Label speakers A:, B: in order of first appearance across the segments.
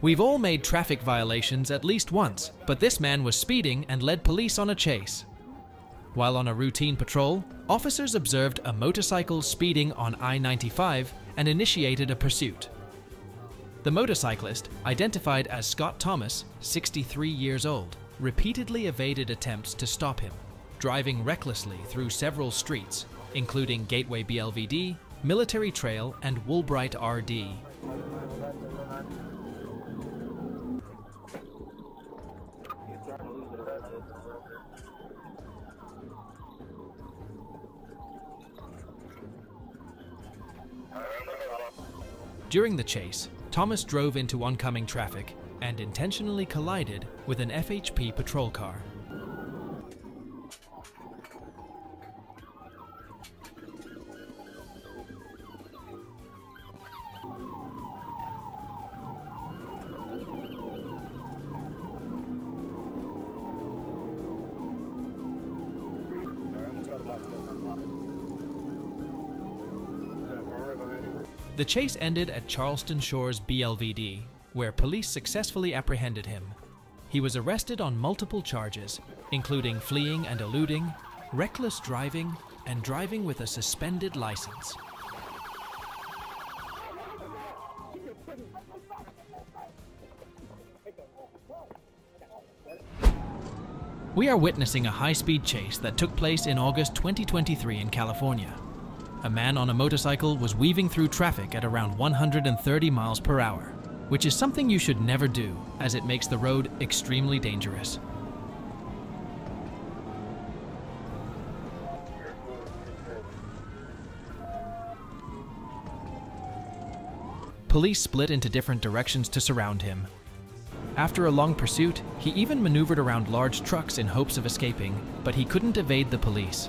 A: We've all made traffic violations at least once, but this man was speeding and led police on a chase. While on a routine patrol, officers observed a motorcycle speeding on I 95 and initiated a pursuit. The motorcyclist, identified as Scott Thomas, 63 years old, repeatedly evaded attempts to stop him, driving recklessly through several streets, including Gateway BLVD, Military Trail, and Woolbright RD. During the chase, Thomas drove into oncoming traffic and intentionally collided with an FHP patrol car. The chase ended at Charleston Shores BLVD, where police successfully apprehended him. He was arrested on multiple charges, including fleeing and eluding, reckless driving, and driving with a suspended license. We are witnessing a high speed chase that took place in August 2023 in California. A man on a motorcycle was weaving through traffic at around 130 miles per hour, which is something you should never do as it makes the road extremely dangerous. Police split into different directions to surround him. After a long pursuit, he even maneuvered around large trucks in hopes of escaping, but he couldn't evade the police.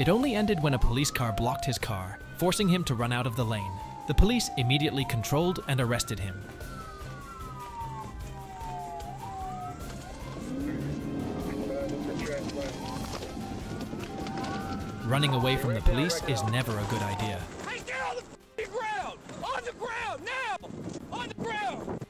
A: It only ended when a police car blocked his car, forcing him to run out of the lane. The police immediately controlled and arrested him. Running away from the police is never a good idea.
B: Hey, get on the ground! On the ground, now! On the ground!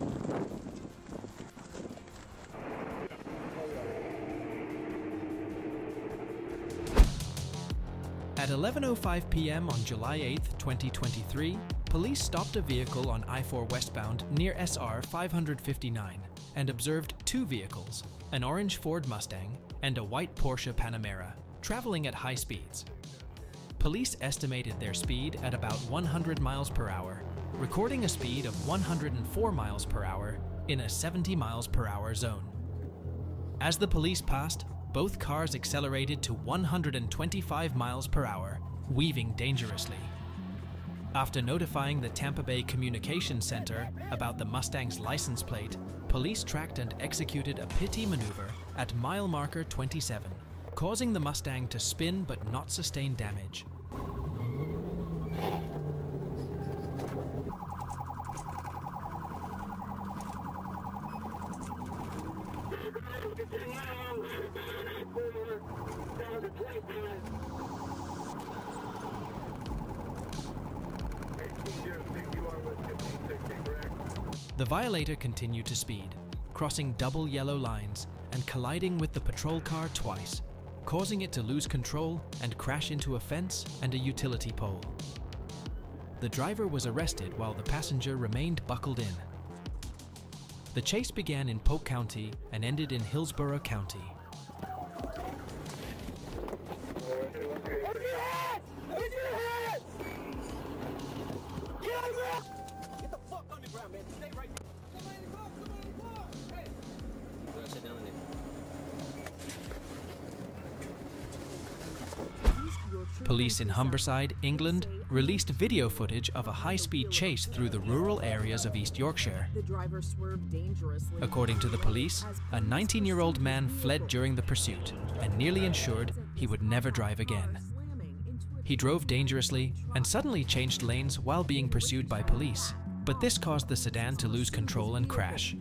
A: At 11.05 p.m. on July 8, 2023, police stopped a vehicle on I-4 westbound near SR 559 and observed two vehicles, an orange Ford Mustang and a white Porsche Panamera, traveling at high speeds. Police estimated their speed at about 100 miles per hour, recording a speed of 104 miles per hour in a 70 miles per hour zone. As the police passed, both cars accelerated to 125 miles per hour, weaving dangerously. After notifying the Tampa Bay Communications Center about the Mustang's license plate, police tracked and executed a pity maneuver at mile marker 27, causing the Mustang to spin but not sustain damage. The violator continued to speed, crossing double yellow lines and colliding with the patrol car twice, causing it to lose control and crash into a fence and a utility pole. The driver was arrested while the passenger remained buckled in. The chase began in Polk County and ended in Hillsborough County. Police in Humberside, England, released video footage of a high speed chase through the rural areas of East Yorkshire.
C: The driver swerved dangerously.
A: According to the police, a 19 year old man fled during the pursuit and nearly ensured he would never drive again.
C: Slamming into a
A: He drove dangerously and suddenly changed lanes while being pursued by police, but this caused the sedan to lose control and crash.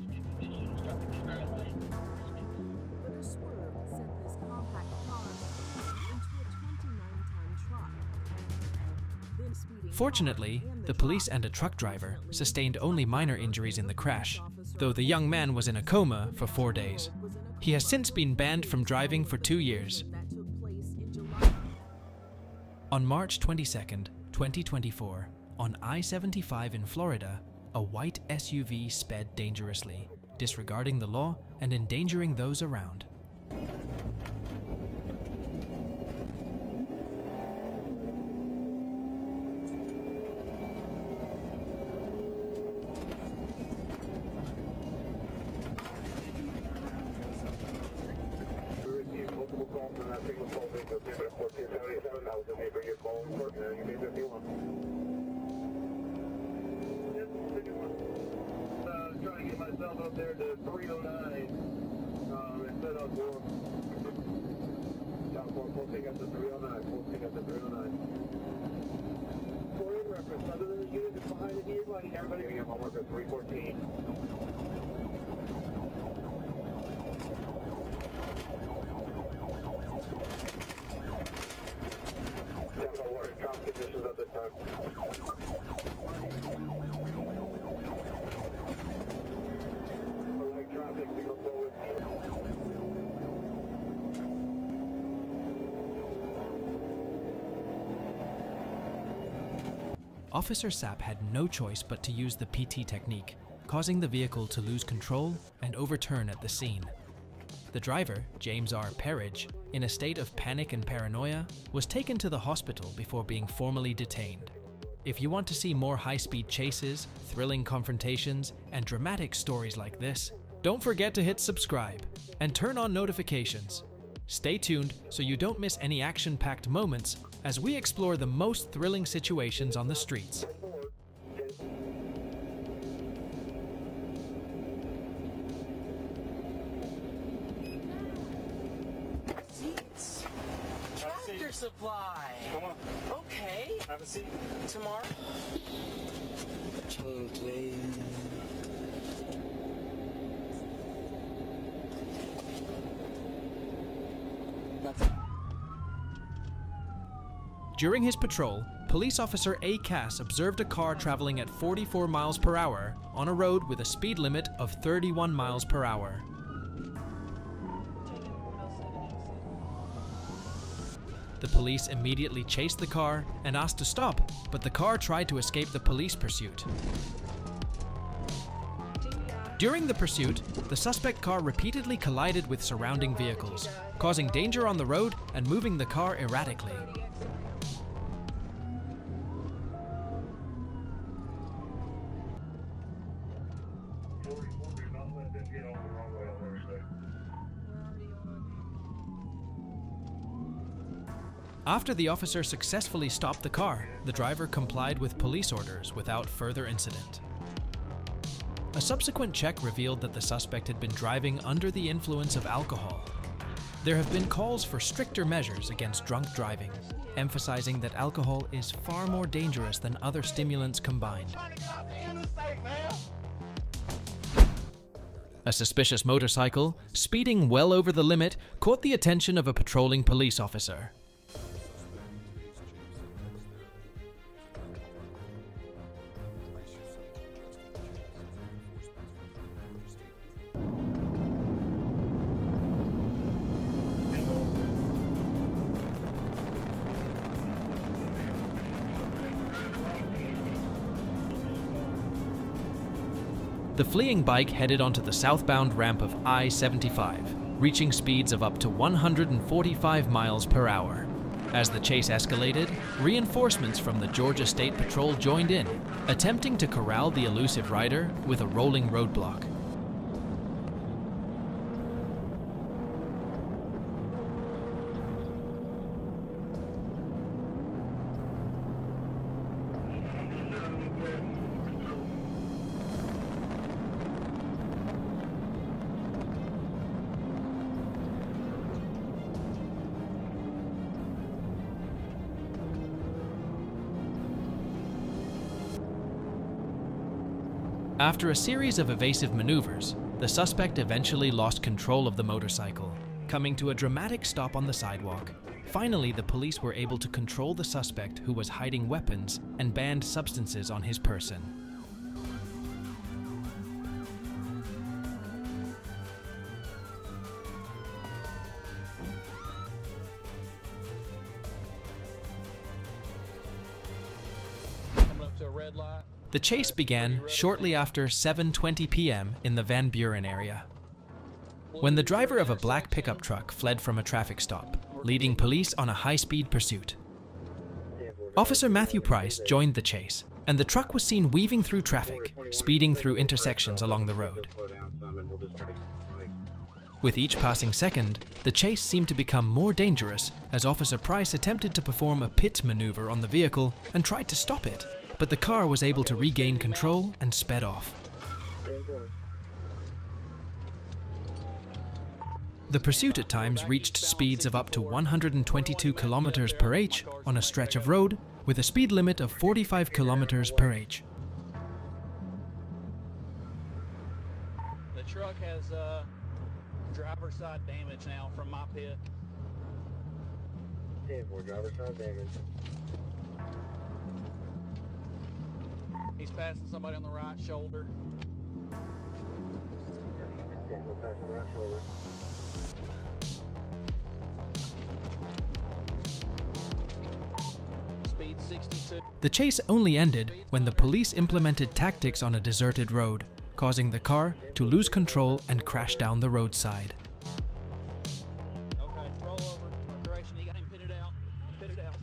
A: Fortunately, the police and a truck driver sustained only minor injuries in the crash, though the young man was in a coma for four days. He has since been banned from driving for two years. On March 22nd, 2024, on I 75 in Florida, a white SUV sped dangerously, disregarding the law and endangering those around.
D: We received multiple calls from that single phone vehicle, number 1477. I was unable to get phone work, and you made the new one. Yes, the new one. Uh, I was trying to get myself up there to 309. Um, instead of going. Down for posting up to 309, posting up to 309. For in reference, other than the unit that's behind the vehicle, I need everybody to be on homework at 314. Tempo water, drop conditions at this time. Light traffic, signal forward.
A: Officer Sapp had no choice but to use the PT technique, causing the vehicle to lose control and overturn at the scene. The driver, James R. Perridge, in a state of panic and paranoia, was taken to the hospital before being formally detained. If you want to see more high speed chases, thrilling confrontations, and dramatic stories like this, don't forget to hit subscribe and turn on notifications. Stay tuned so you don't miss any action packed moments as we explore the most thrilling situations on the streets.
E: Seats. Tractor supply.
F: Come on,
E: Okay.
F: have a seat.
E: Tomorrow. Change, please. That's
A: During his patrol, police officer A. Cass observed a car traveling at 44 miles per hour on a road with a speed limit of 31 miles per hour. The police immediately chased the car and asked to stop, but the car tried to escape the police pursuit. During the pursuit, the suspect car repeatedly collided with surrounding vehicles, causing danger on the road and moving the car erratically. After the officer successfully stopped the car, the driver complied with police orders without further incident. A subsequent check revealed that the suspect had been driving under the influence of alcohol. There have been calls for stricter measures against drunk driving, emphasizing that alcohol is far more dangerous than other stimulants combined. A suspicious motorcycle, speeding well over the limit, caught the attention of a patrolling police officer. The fleeing bike headed onto the southbound ramp of I 75, reaching speeds of up to 145 miles per hour. As the chase escalated, reinforcements from the Georgia State Patrol joined in, attempting to corral the elusive rider with a rolling roadblock. After a series of evasive maneuvers, the suspect eventually lost control of the motorcycle, coming to a dramatic stop on the sidewalk. Finally, the police were able to control the suspect who was hiding weapons and banned substances on his person. The chase began shortly after 7:20 p.m. in the Van Buren area. When the driver of a black pickup truck fled from a traffic stop, leading police on a high-speed pursuit. Officer Matthew Price joined the chase, and the truck was seen weaving through traffic, speeding through intersections along the road. With each passing second, the chase seemed to become more dangerous as Officer Price attempted to perform a pit maneuver on the vehicle and tried to stop it, but the car was able to regain control and sped off. The pursuit at times reached speeds of up to 122 kilometers per h on a stretch of road with a speed limit of 45 kilometers per h.
B: The truck has uh, driver's side damage now from my pit.
G: driver side damage.
B: He's passing somebody on the right shoulder. Speed 62.
A: The chase only ended when the police implemented tactics on a deserted road, causing the car to lose control and crash down the roadside.
B: Okay, roll over. Correction, you got him pitted out. Pitted out.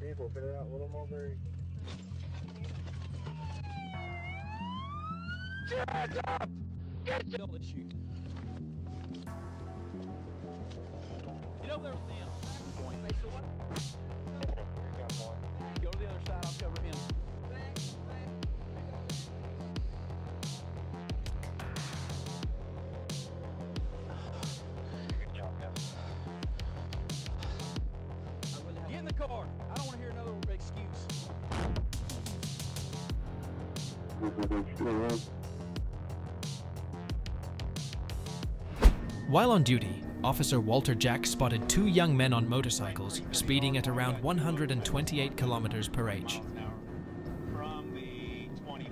G: Vehicle, put it out a little more very.
B: Kill this shoot. Get over there with them. Point. Face the what?
A: While on duty, Officer Walter Jack spotted two young men on motorcycles speeding at around 128 kilometers per h.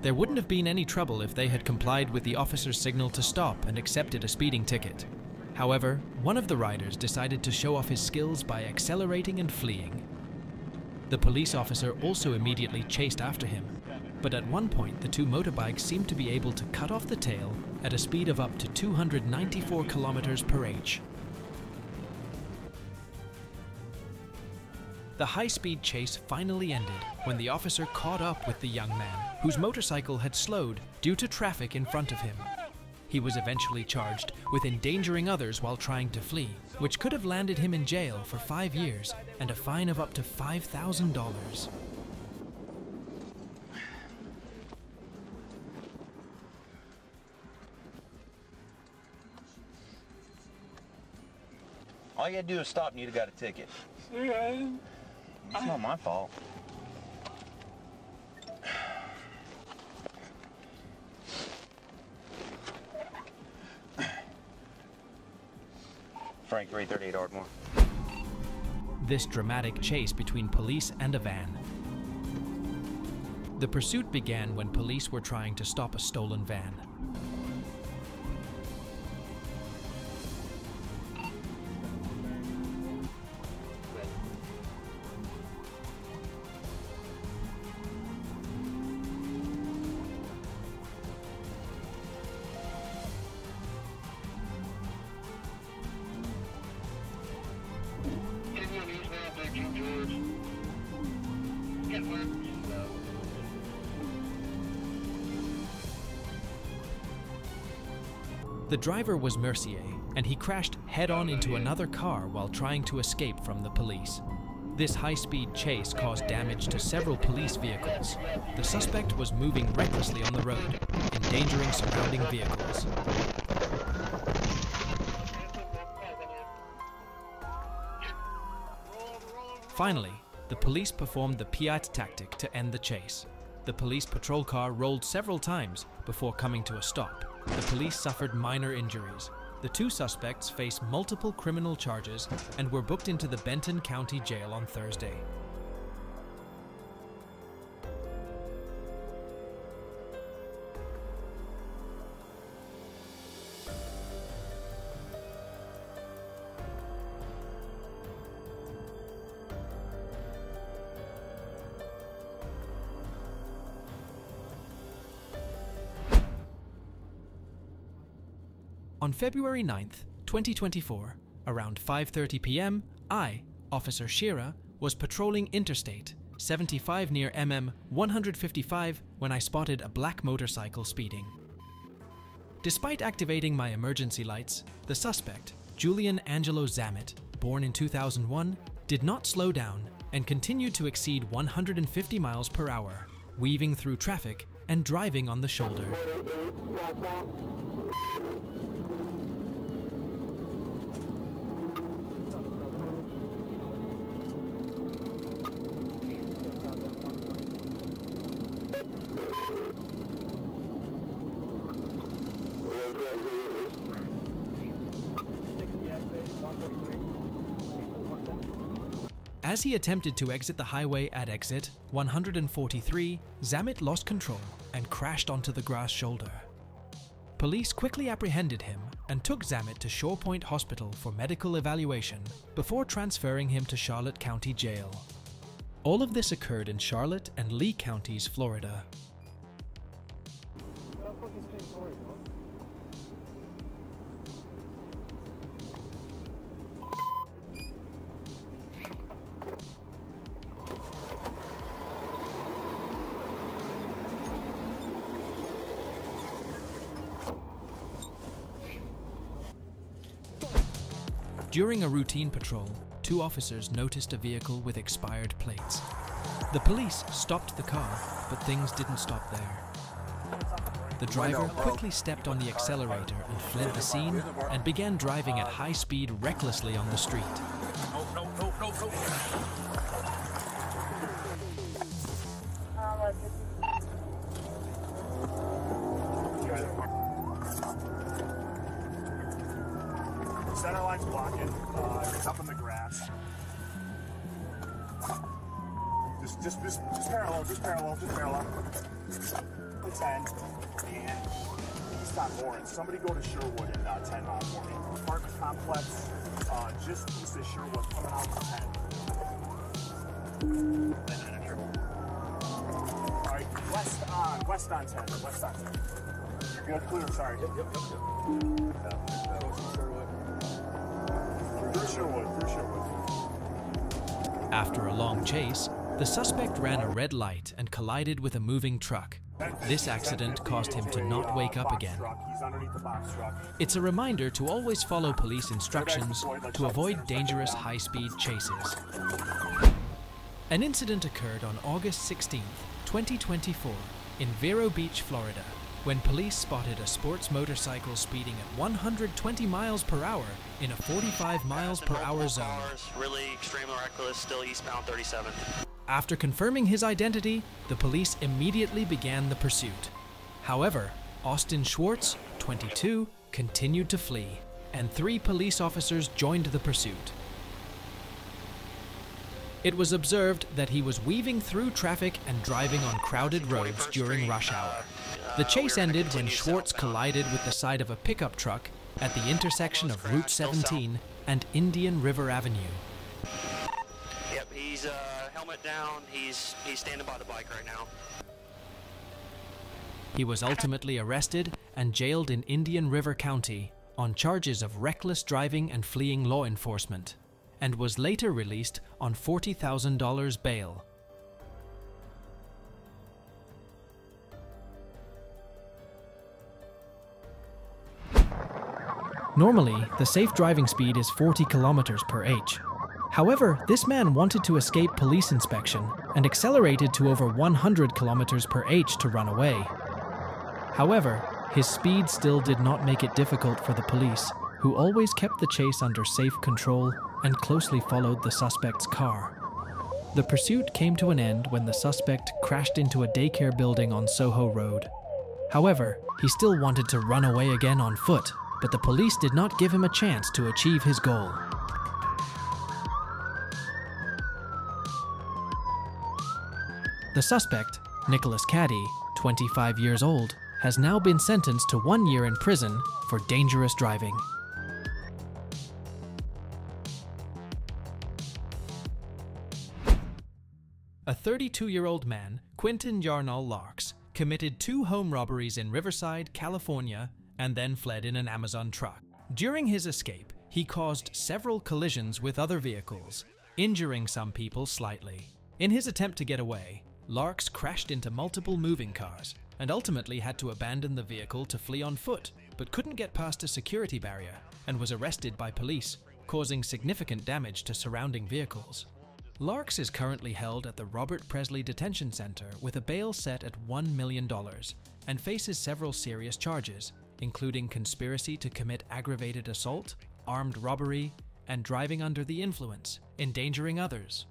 A: There wouldn't have been any trouble if they had complied with the officer's signal to stop and accepted a speeding ticket. However, one of the riders decided to show off his skills by accelerating and fleeing. The police officer also immediately chased after him, but at one point the two motorbikes seemed to be able to cut off the tail at a speed of up to 294 kilometers per h. The high-speed chase finally ended when the officer caught up with the young man, whose motorcycle had slowed due to traffic in front of him. He was eventually charged with endangering others while trying to flee, which could have landed him in jail for five years and a fine of up to $5,000.
H: All you had to do is stop and you'd have got a ticket. It's not my fault. Frank 338 Ardmore.
A: This dramatic chase between police and a van. The pursuit began when police were trying to stop a stolen van. The driver was Mercier, and he crashed head-on into another car while trying to escape from the police. This high-speed chase caused damage to several police vehicles. The suspect was moving recklessly on the road, endangering surrounding vehicles. Finally, the police performed the Piat tactic to end the chase. The police patrol car rolled several times before coming to a stop. The police suffered minor injuries. the two suspects face multiple criminal charges and were booked into the Benton County Jail on Thursday. On February 9th, 2024, around 5:30 p.m., I, Officer Shira, was patrolling Interstate 75 near MM 155 when I spotted a black motorcycle speeding. Despite activating my emergency lights, the suspect, Julian Angelo Zammit, born in 2001, did not slow down and continued to exceed 150 miles per hour, weaving through traffic and driving on the shoulder. As he attempted to exit the highway at exit 143, Zammit lost control and crashed onto the grass shoulder. Police quickly apprehended him and took Zammit to Shorepoint Hospital for medical evaluation before transferring him to Charlotte County Jail. All of this occurred in Charlotte and Lee counties, Florida. During a routine patrol, two officers noticed a vehicle with expired plates. The police stopped the car, but things didn't stop there. The driver quickly stepped on the accelerator and fled the scene and began driving at high speed recklessly on the street.
I: And
A: collided with a moving truck. This accident caused him to not wake up again. It's a reminder to always follow police instructions to avoid dangerous high speed chases. An incident occurred on August 16, 2024, in Vero Beach, Florida, when police spotted a sports motorcycle speeding at 120 miles per hour in a 45 miles per hour zone.
E: Really extremely reckless, still eastbound 37.
A: After confirming his identity, the police immediately began the pursuit. However, Austin Schwartz, 22, continued to flee, and three police officers joined the pursuit. It was observed that he was weaving through traffic and driving on crowded roads during rush hour. The chase ended when Schwartz collided with the side of a pickup truck at the intersection of Route 17 and Indian River Avenue.
E: Helmet down. He's he's standing by the bike right now.
A: He was ultimately arrested and jailed in Indian River County on charges of reckless driving and fleeing law enforcement, and was later released on $40,000 bail. Normally, the safe driving speed is 40 kilometers per h. However, this man wanted to escape police inspection and accelerated to over 100 kilometers per h to run away. However, his speed still did not make it difficult for the police, who always kept the chase under safe control and closely followed the suspect's car. The pursuit came to an end when the suspect crashed into a daycare building on Soho Road. However, he still wanted to run away again on foot but the police did not give him a chance to achieve his goal. The suspect, Nicholas Caddy, 25 years old, has now been sentenced to one year in prison for dangerous driving. A 32 year old man, Quinton Yarnall Larks, committed two home robberies in Riverside, California, and then fled in an Amazon truck. During his escape, he caused several collisions with other vehicles, injuring some people slightly. In his attempt to get away, Larks crashed into multiple moving cars and ultimately had to abandon the vehicle to flee on foot, but couldn't get past a security barrier and was arrested by police, causing significant damage to surrounding vehicles. Larks is currently held at the Robert Presley Detention Center with a bail set at $1 million and faces several serious charges, including conspiracy to commit aggravated assault, armed robbery, and driving under the influence, endangering others.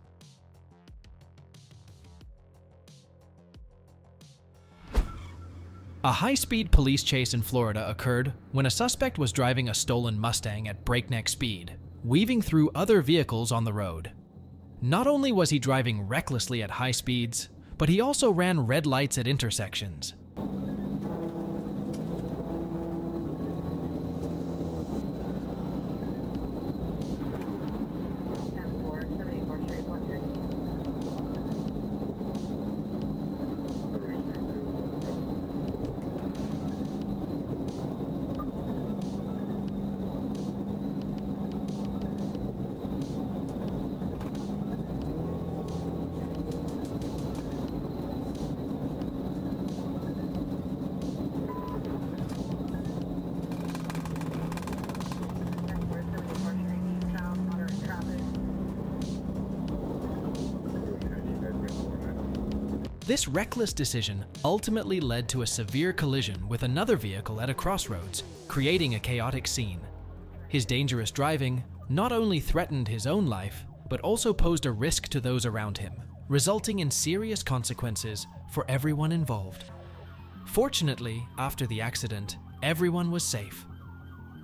A: A high speed police chase in Florida occurred when a suspect was driving a stolen Mustang at breakneck speed, weaving through other vehicles on the road. Not only was he driving recklessly at high speeds, but he also ran red lights at intersections. This reckless decision ultimately led to a severe collision with another vehicle at a crossroads, creating a chaotic scene. His dangerous driving not only threatened his own life, but also posed a risk to those around him, resulting in serious consequences for everyone involved. Fortunately, after the accident, everyone was safe.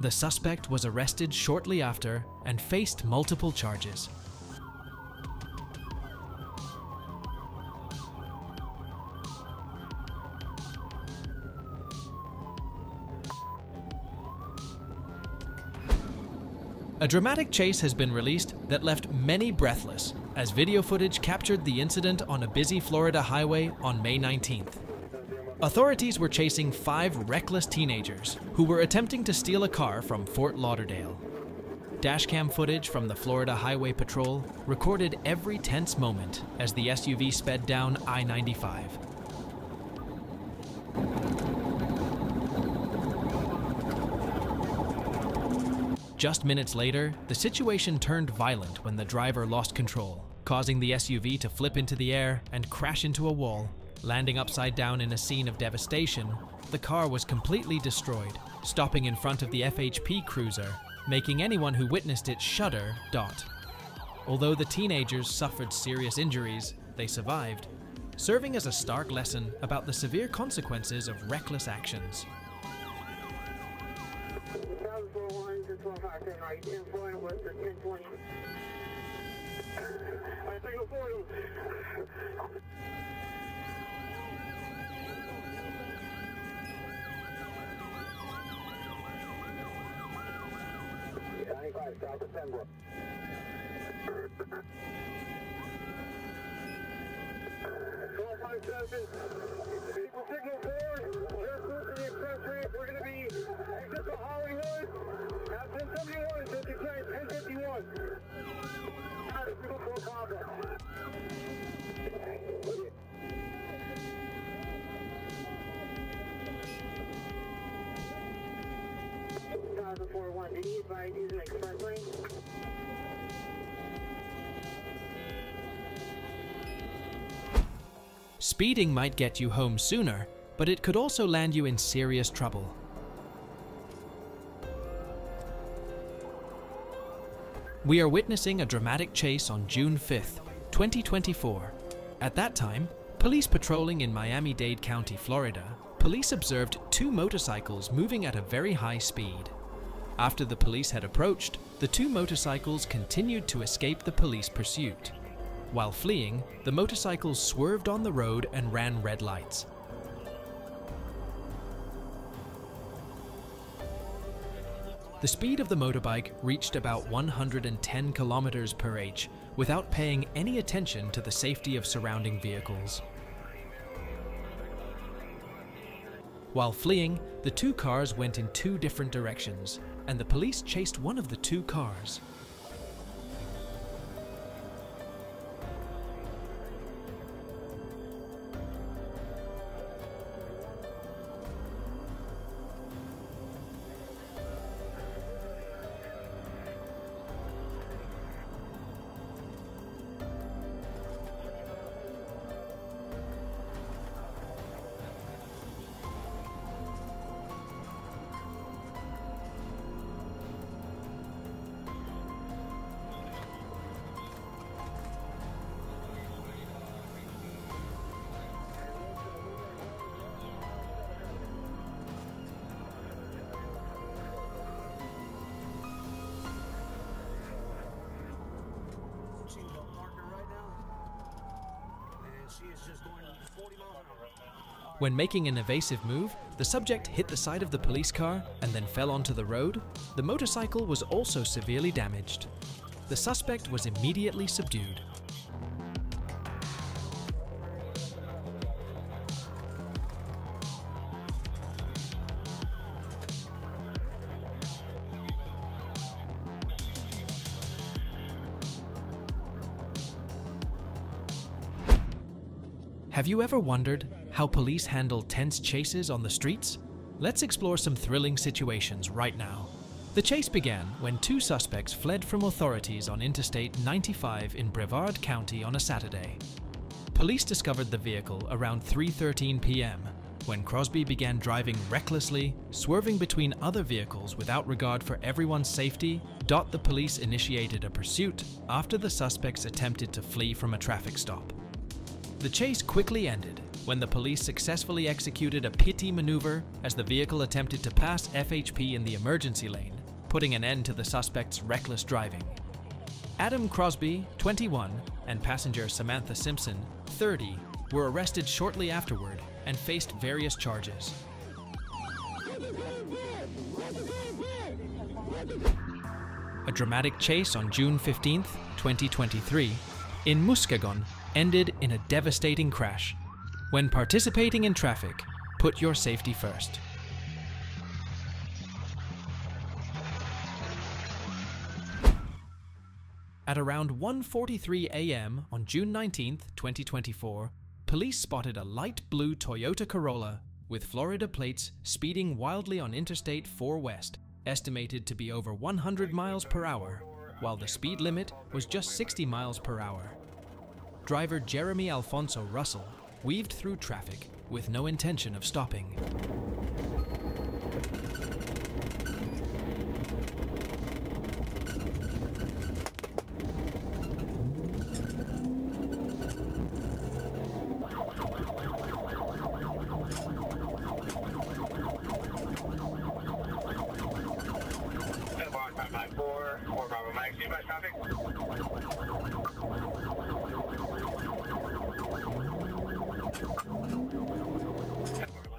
A: The suspect was arrested shortly after and faced multiple charges. A dramatic chase has been released that left many breathless, as video footage captured the incident on a busy Florida highway on May 19th. Authorities were chasing five reckless teenagers who were attempting to steal a car from Fort Lauderdale. Dashcam footage from the Florida Highway Patrol recorded every tense moment as the SUV sped down I 95. Just minutes later, the situation turned violent when the driver lost control, causing the SUV to flip into the air and crash into a wall. Landing upside down in a scene of devastation, the car was completely destroyed, stopping in front of the FHP cruiser, making anyone who witnessed it shudder. Dot. Although the teenagers suffered serious injuries, they survived, serving as a stark lesson about the severe consequences of reckless actions.
G: 2041 to 12 right, 10 west 1020. I signal 40. Ninety-five, south of Pembroke. Twelve five seven. People signal four. We're close to the. We're gonna be exit to Hollywood.
A: Speeding might get you home sooner, but it could also land you in serious trouble. We are witnessing a dramatic chase on June 5th, 2024. At that time, police patrolling in Miami Dade County, Florida, police observed two motorcycles moving at a very high speed. After the police had approached, the two motorcycles continued to escape the police pursuit. While fleeing, the motorcycles swerved on the road and ran red lights. The speed of the motorbike reached about 110 kilometers per h without paying any attention to the safety of surrounding vehicles. While fleeing, the two cars went in two different directions, and the police chased one of the two cars. When making an evasive move, the subject hit the side of the police car and then fell onto the road. The motorcycle was also severely damaged. The suspect was immediately subdued. Have you ever wondered how police handle tense chases on the streets? Let's explore some thrilling situations right now. The chase began when two suspects fled from authorities on Interstate 95 in Brevard County on a Saturday. Police discovered the vehicle around 3:13 p.m. when Crosby began driving recklessly, swerving between other vehicles without regard for everyone's safety. Dot the police initiated a pursuit after the suspects attempted to flee from a traffic stop. The chase quickly ended when the police successfully executed a pity maneuver as the vehicle attempted to pass FHP in the emergency lane, putting an end to the suspect's reckless driving. Adam Crosby, 21, and passenger Samantha Simpson, 30, were arrested shortly afterward and faced various charges. A dramatic chase on June 15, 2023, in Muskegon ended in a devastating crash. When participating in traffic, put your safety first. At around 1:43 a.m. on June 19, 2024, police spotted a light blue Toyota Corolla with Florida plates speeding wildly on Interstate 4 West, estimated to be over 100 miles per hour, while the speed limit was just 60 miles per hour. Driver Jeremy Alfonso Russell weaved through traffic with no intention of stopping.
G: Four, four Bravo Mike, see by traffic?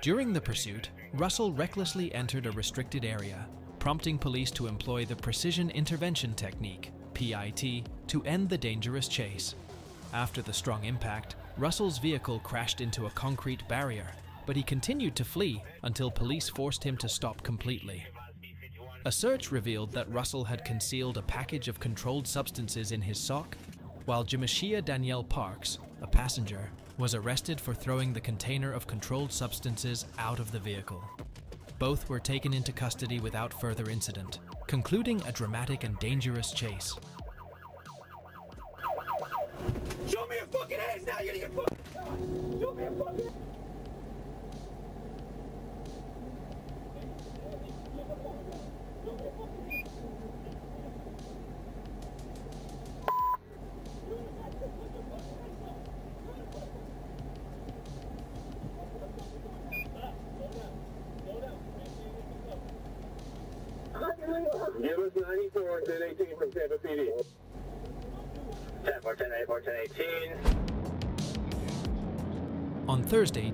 A: During the pursuit, Russell recklessly entered a restricted area, prompting police to employ the Precision Intervention Technique, PIT, to end the dangerous chase. After the strong impact, Russell's vehicle crashed into a concrete barrier, but he continued to flee until police forced him to stop completely. A search revealed that Russell had concealed a package of controlled substances in his sock, while Jamashia Danielle Parks, a passenger, was arrested for throwing the container of controlled substances out of the vehicle. Both were taken into custody without further incident, concluding a dramatic and dangerous chase.
B: Show me your fucking hands now, you idiot! fuck! Show me your fucking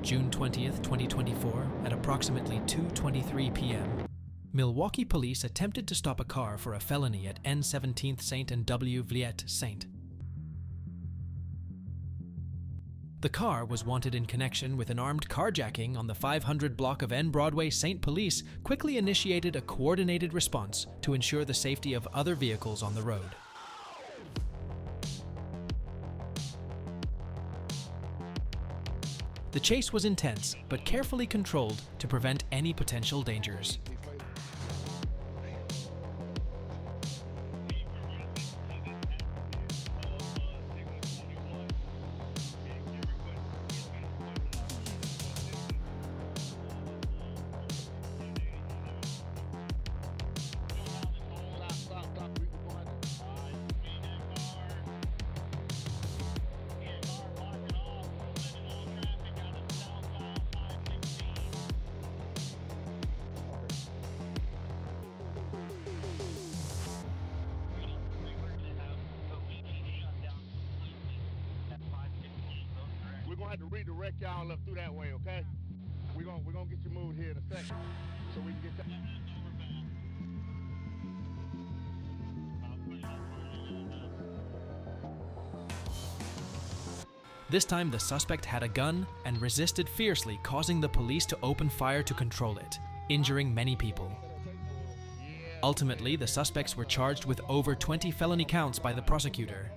A: June 20th, 2024, at approximately 2:23 p.m., Milwaukee police attempted to stop a car for a felony at N17th Saint and W Vliet Saint. The car was wanted in connection with an armed carjacking on the 500 block of N Broadway. Saint Police quickly initiated a coordinated response to ensure the safety of other vehicles on the road. The chase was intense, but carefully controlled to prevent any potential dangers. This time, the suspect had a gun and resisted fiercely, causing the police to open fire to control it, injuring many people. Ultimately, the suspects were charged with over 20 felony counts by the prosecutor.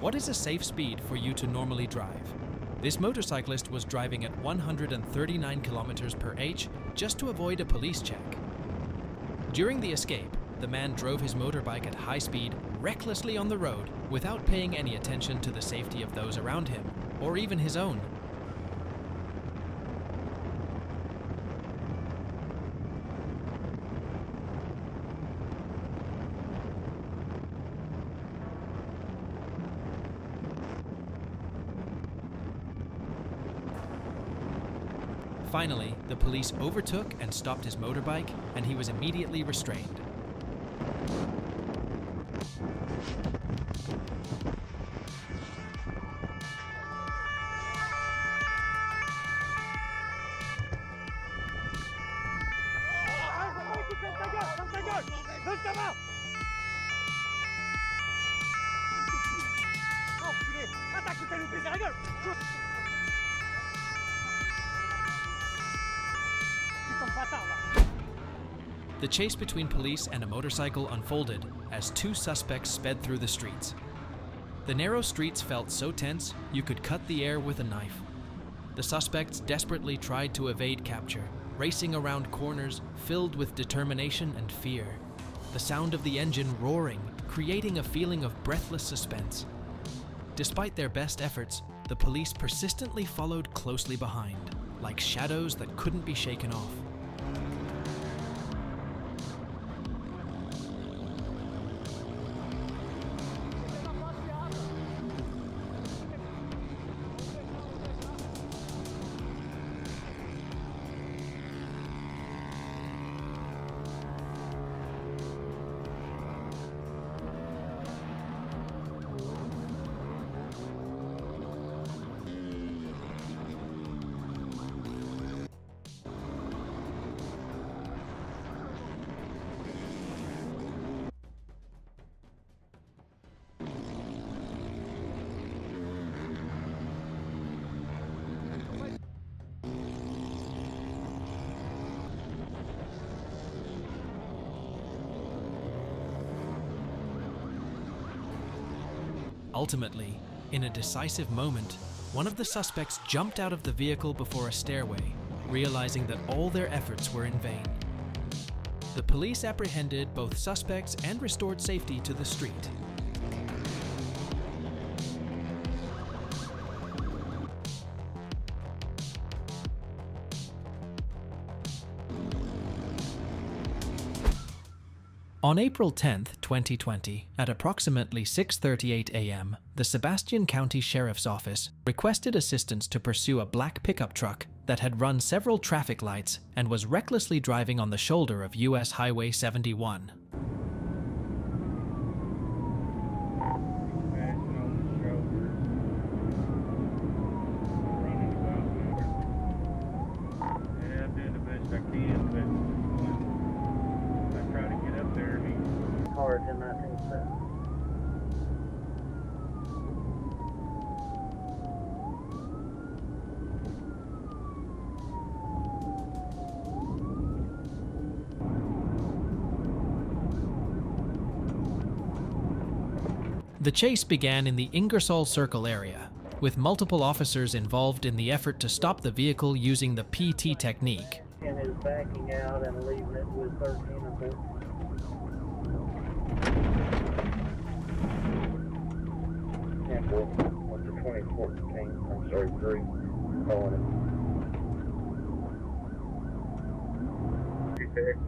A: What is a safe speed for you to normally drive? This motorcyclist was driving at 139 kilometers per h just to avoid a police check. During the escape, the man drove his motorbike at high speed recklessly on the road without paying any attention to the safety of those around him, or even his own. Finally, the police overtook and stopped his motorbike, and he was immediately restrained. Chase between police and a motorcycle unfolded as two suspects sped through the streets. The narrow streets felt so tense you could cut the air with a knife. The suspects desperately tried to evade capture, racing around corners filled with determination and fear. The sound of the engine roaring, creating a feeling of breathless suspense. Despite their best efforts, the police persistently followed closely behind, like shadows that couldn't be shaken off. Ultimately, in a decisive moment, one of the suspects jumped out of the vehicle before a stairway, realizing that all their efforts were in vain. The police apprehended both suspects and restored safety to the street. On April 10, 2020, at approximately 6:38 a.m., the Sebastian County Sheriff's Office requested assistance to pursue a black pickup truck that had run several traffic lights and was recklessly driving on the shoulder of US Highway 71.
J: Yeah, I'm doing the best I can, but when I try to get up there, he
D: Hard in 1970.
A: The chase began in the Ingersoll Circle area, with multiple officers involved in the effort to stop the vehicle using the PT technique.
D: And is backing out and leaving it with 13 and 14. And the 2014, I'm sorry, three, calling it. Okay.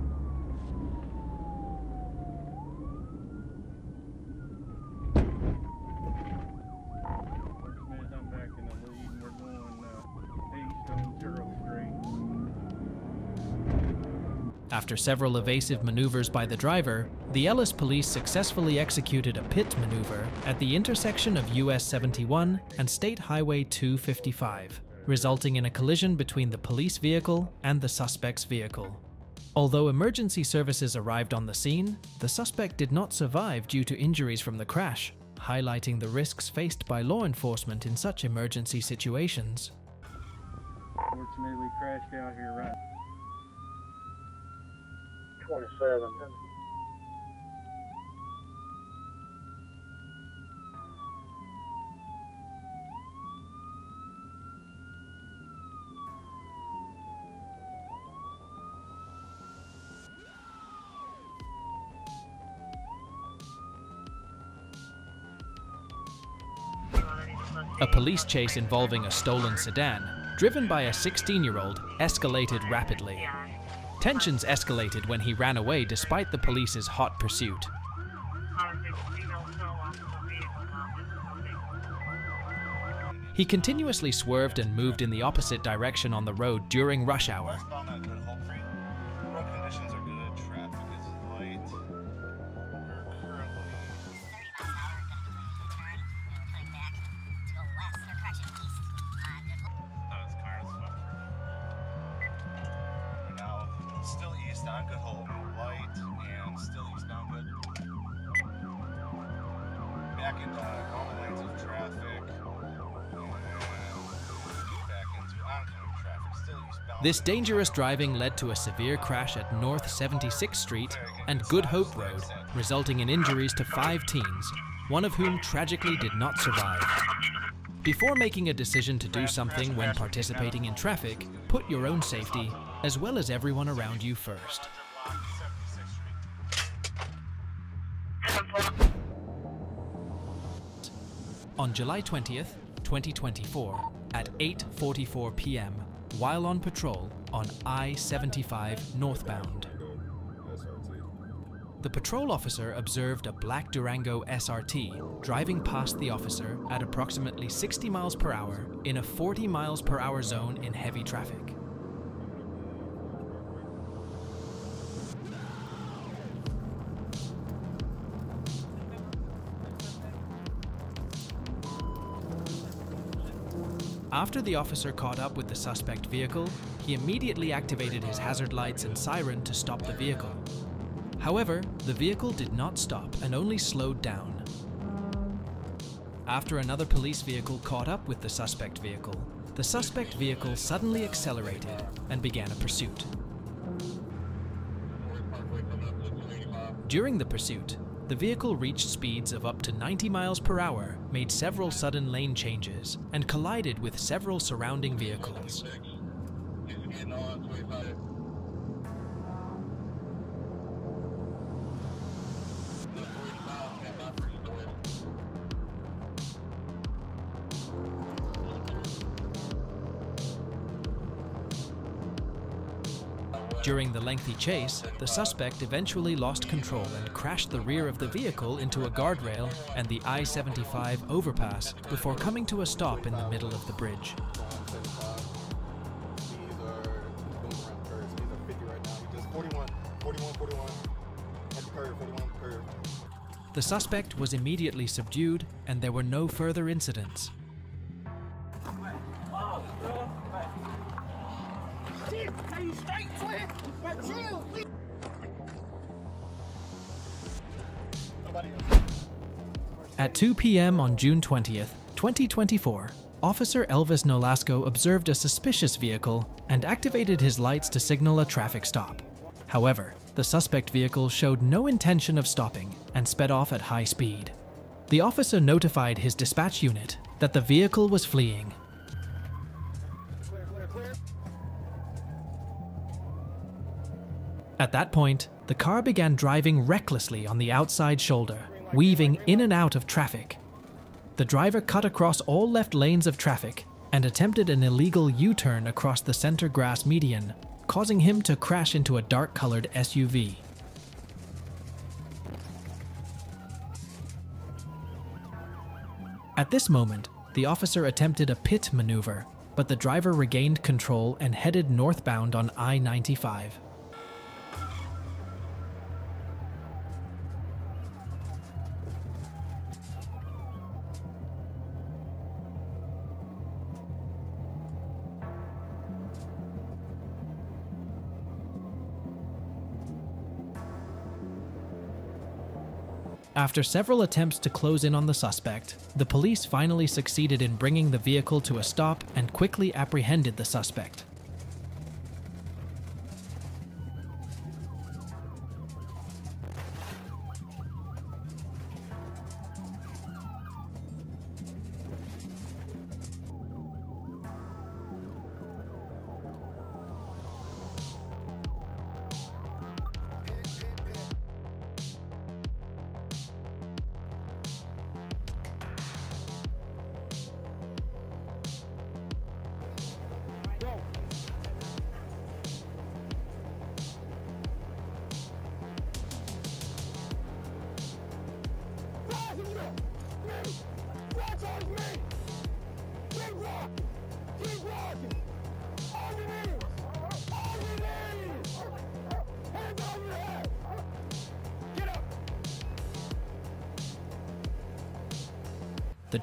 J: Smith, I'm back in the lead, and we're going uh, east on Zero Street.
A: After several evasive maneuvers by the driver, the Ellis police successfully executed a pit maneuver at the intersection of US 71 and State Highway 255, resulting in a collision between the police vehicle and the suspect's vehicle. Although emergency services arrived on the scene, the suspect did not survive due to injuries from the crash, highlighting the risks faced by law enforcement in such emergency situations.
J: Fortunately, we crashed out here right
D: 27.
A: A police chase involving a stolen sedan, driven by a 16 year old, escalated rapidly. Tensions escalated when he ran away despite the police's hot pursuit. He continuously swerved and moved in the opposite direction on the road during rush hour.
I: And still eastbound. Back into lanes of traffic.
A: This dangerous driving led to a severe crash at North 76th Street and Good Hope Road, resulting in injuries to five teens, one of whom tragically did not survive. Before making a decision to do something when participating in traffic, put your own safety, as well as everyone around you first. On July 20th, 2024, at 8:44 p.m., while on patrol on I-75 northbound, the patrol officer observed a black Durango SRT driving past the officer at approximately 60 miles per hour in a 40 miles per hour zone in heavy traffic. After the officer caught up with the suspect vehicle, he immediately activated his hazard lights and siren to stop the vehicle. However, the vehicle did not stop and only slowed down. After another police vehicle caught up with the suspect vehicle, the suspect vehicle suddenly accelerated and began a pursuit. During the pursuit, the vehicle reached speeds of up to 90 miles per hour, made several sudden lane changes, and collided with several surrounding vehicles. Lengthy chase, the suspect eventually lost control and crashed the rear of the vehicle into a guardrail and the I 75 overpass before coming to a stop in the middle of the bridge. The suspect was immediately subdued and there were no further incidents. At 2 p.m. on June 20th, 2024, Officer Elvis Nolasco observed a suspicious vehicle and activated his lights to signal a traffic stop. However, the suspect vehicle showed no intention of stopping and sped off at high speed. The officer notified his dispatch unit that the vehicle was fleeing. At that point, the car began driving recklessly on the outside shoulder, weaving in and out of traffic. The driver cut across all left lanes of traffic and attempted an illegal U turn across the center grass median, causing him to crash into a dark colored SUV. At this moment, the officer attempted a pit maneuver, but the driver regained control and headed northbound on I 95. After several attempts to close in on the suspect, the police finally succeeded in bringing the vehicle to a stop and quickly apprehended the suspect.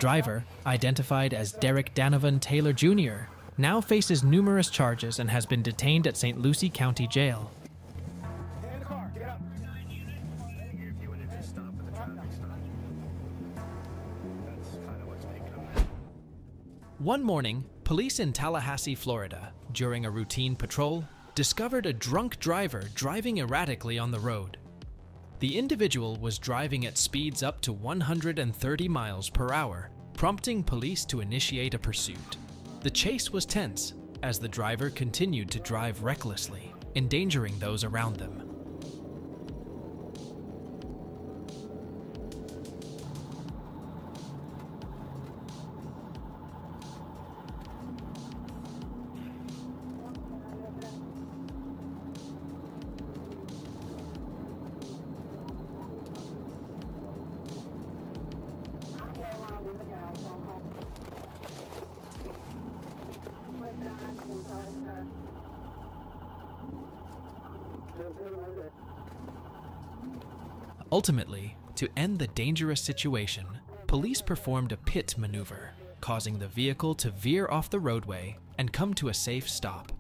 A: Driver, identified as Derek Danovan Taylor Jr., now faces numerous charges and has been detained at St. Lucie County Jail. One morning, police in Tallahassee, Florida, during a routine patrol, discovered a drunk driver driving erratically on the road. The individual was driving at speeds up to 130 miles per hour, prompting police to initiate a pursuit. The chase was tense as the driver continued to drive recklessly, endangering those around them. To end the dangerous situation, police performed a pit maneuver, causing the vehicle to veer off the roadway and come to a safe stop.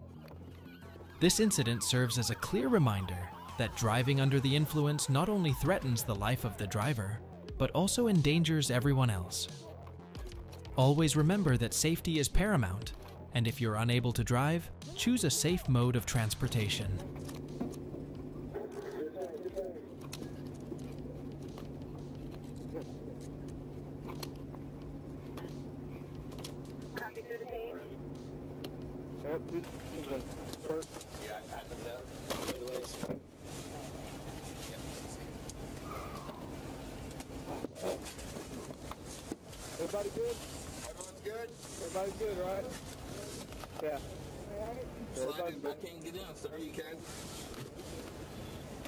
A: This incident serves as a clear reminder that driving under the influence not only threatens the life of the driver, but also endangers everyone else. Always remember that safety is paramount, and if you're unable to drive, choose a safe mode of transportation.
J: Everybody good? Everyone's good? Everybody's good, right? Yeah.
B: Slide in, I can't get in, sir. You can.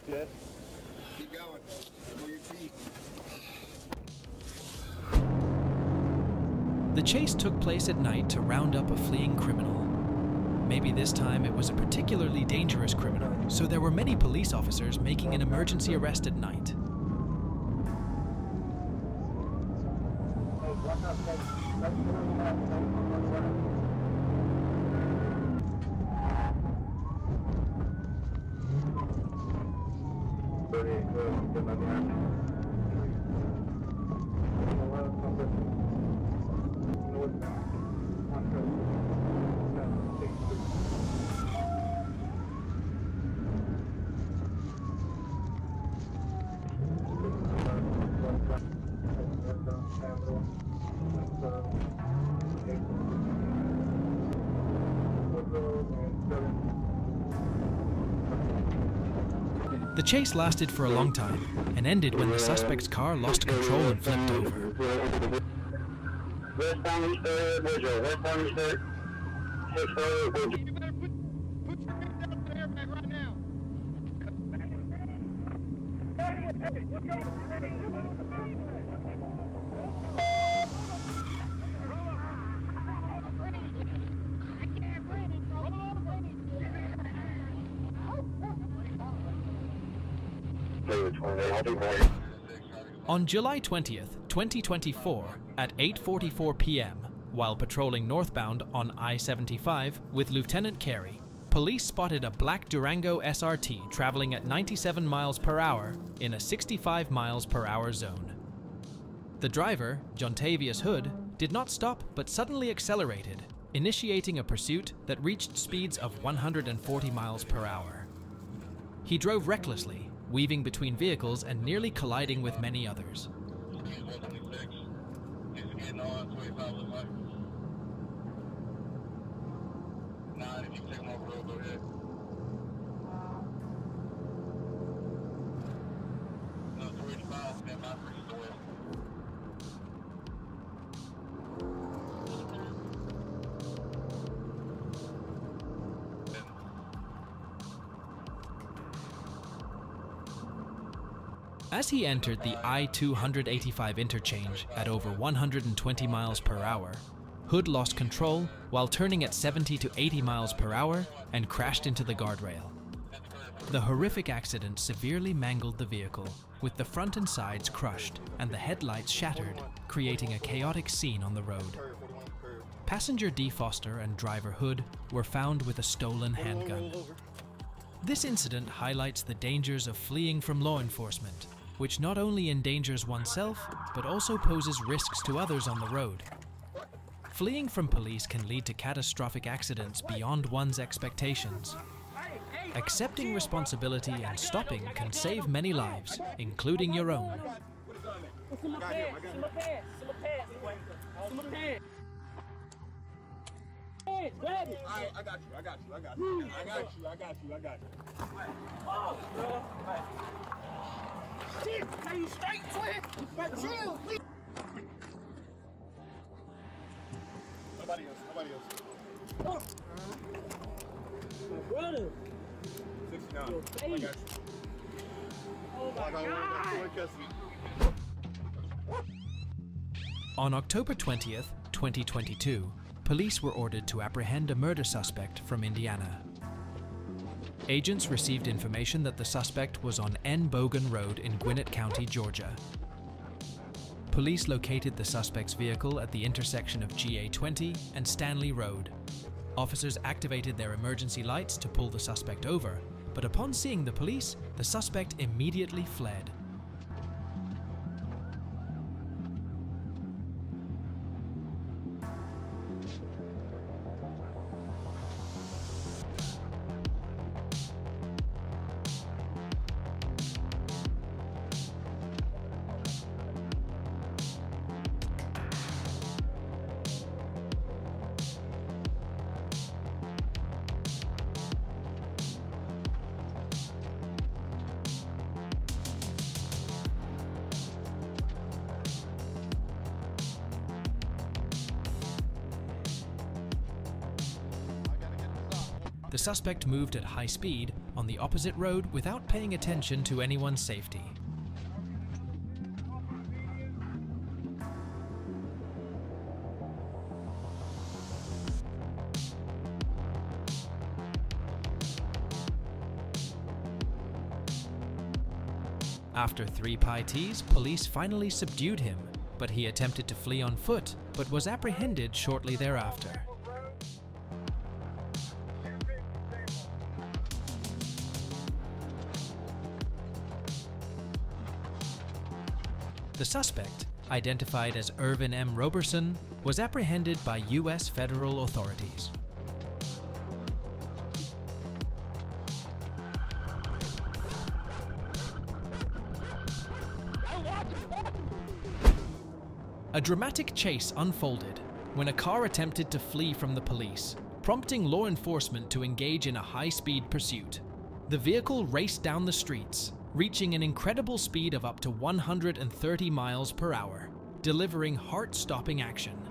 G: Yes.
B: Keep going. Move your feet.
A: The chase took place at night to round up a fleeing criminal. Maybe this time it was a particularly dangerous criminal, so there were many police officers making an emergency arrest at night. The chase lasted for a long time and ended when the suspect's car lost control and flipped over.
G: Westbound East Area,
A: On July 20th, 2024, at 8:44 p.m., while patrolling northbound on I-75 with Lieutenant Carey, police spotted a black Durango SRT traveling at 97 miles per hour in a 65 miles per hour zone. The driver, Jontavius Hood, did not stop but suddenly accelerated, initiating a pursuit that reached speeds of 140 miles per hour. He drove recklessly, weaving between vehicles and nearly colliding with many others. As he entered the I-285 interchange at over 120 miles per hour, Hood lost control while turning at 70 to 80 miles per hour and crashed into the guardrail. The horrific accident severely mangled the vehicle, with the front and sides crushed and the headlights shattered, creating a chaotic scene on the road. Passenger D. Foster and driver Hood were found with a stolen handgun. This incident highlights the dangers of fleeing from law enforcement, which not only endangers oneself, but also poses risks to others on the road. Fleeing from police can lead to catastrophic accidents beyond one's expectations. Accepting responsibility and stopping can save many lives, including your own.
J: I got you, I got you, I got you. I got you, I got you, I got you.
B: Oh, you straight? But chill.
J: Nobody else, nobody else.
B: Oh. My brother.
J: 69.
B: Your face. Oh my
J: got one,
B: God.
A: On October 20th, 2022, police were ordered to apprehend a murder suspect from Indiana. Agents received information that the suspect was on N. Bogan Road in Gwinnett County, Georgia. Police located the suspect's vehicle at the intersection of GA 20 and Stanley Road. Officers activated their emergency lights to pull the suspect over, but upon seeing the police, the suspect immediately fled. Suspect moved at high speed on the opposite road without paying attention to anyone's safety. After three PITs, police finally subdued him, but he attempted to flee on foot, but was apprehended shortly thereafter. The suspect, identified as Irvin M. Roberson, was apprehended by U.S. federal authorities. A dramatic chase unfolded when a car attempted to flee from the police, prompting law enforcement to engage in a high speed pursuit. The vehicle raced down the streets, reaching an incredible speed of up to 130 miles per hour, delivering heart stopping action.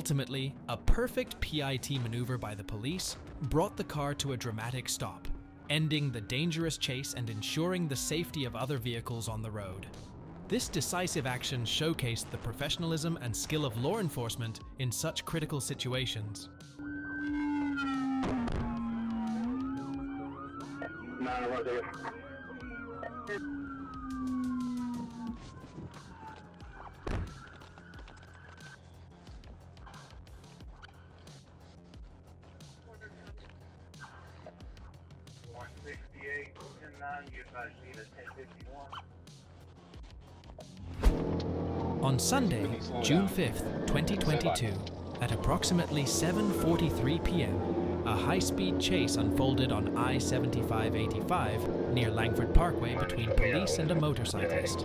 A: Ultimately, a perfect PIT maneuver by the police brought the car to a dramatic stop, ending the dangerous chase and ensuring the safety of other vehicles on the road. This decisive action showcased the professionalism and skill of law enforcement in such critical situations. June 5th, 2022, at approximately 7:43 p.m., a high-speed chase unfolded on I-7585 near Langford Parkway between police and a motorcyclist.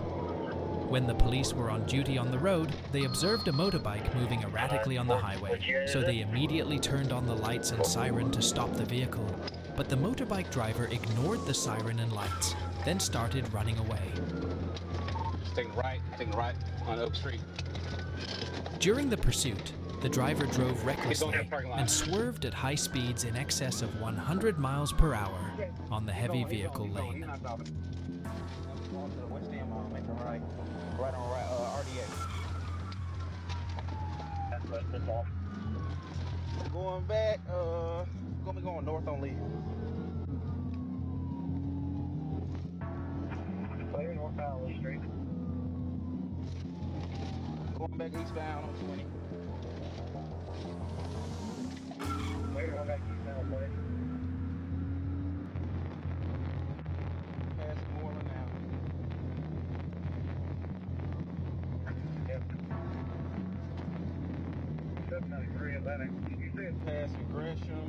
A: When the police were on duty on the road, they observed a motorbike moving erratically on the highway, so they immediately turned on the lights and siren to stop the vehicle. But the motorbike driver ignored the siren and lights, then started running away.
K: Taking right, taking right on Oak Street.
A: During the pursuit, the driver drove recklessly and swerved at high speeds in excess of 100 miles per hour on the heavy vehicle lane.
K: Right on right, RDA. Going back, uh, gonna be going north on Lee.
D: Clear Street.
K: Going back eastbound on 20.
D: Clear going back eastbound, please.
K: Passing Moreland now.
D: Yep. 793 Atlantic. You see?
K: Passing Gresham.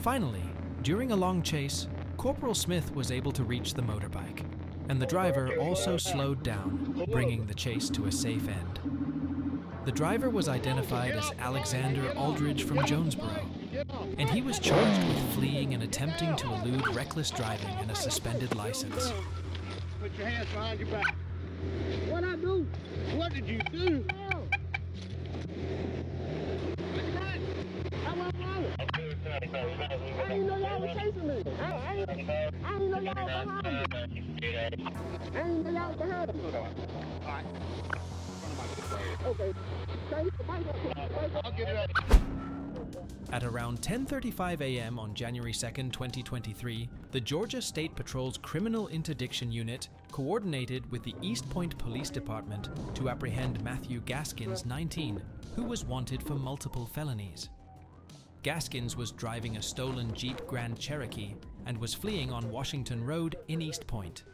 A: Finally, during a long chase, Corporal Smith was able to reach the motorbike, and the driver also slowed down, bringing the chase to a safe end. The driver was identified as Alexander Aldridge from Jonesboro, and he was charged with fleeing and attempting to elude reckless driving and a suspended license.
J: Put your hands behind your back.
B: What I do?
J: What did you do?
A: Around 10:35 a.m. on January 2, 2023, the Georgia State Patrol's Criminal Interdiction Unit coordinated with the East Point Police Department to apprehend Matthew Gaskins, 19, who was wanted for multiple felonies. Gaskins was driving a stolen Jeep Grand Cherokee and was fleeing on Washington Road in East Point.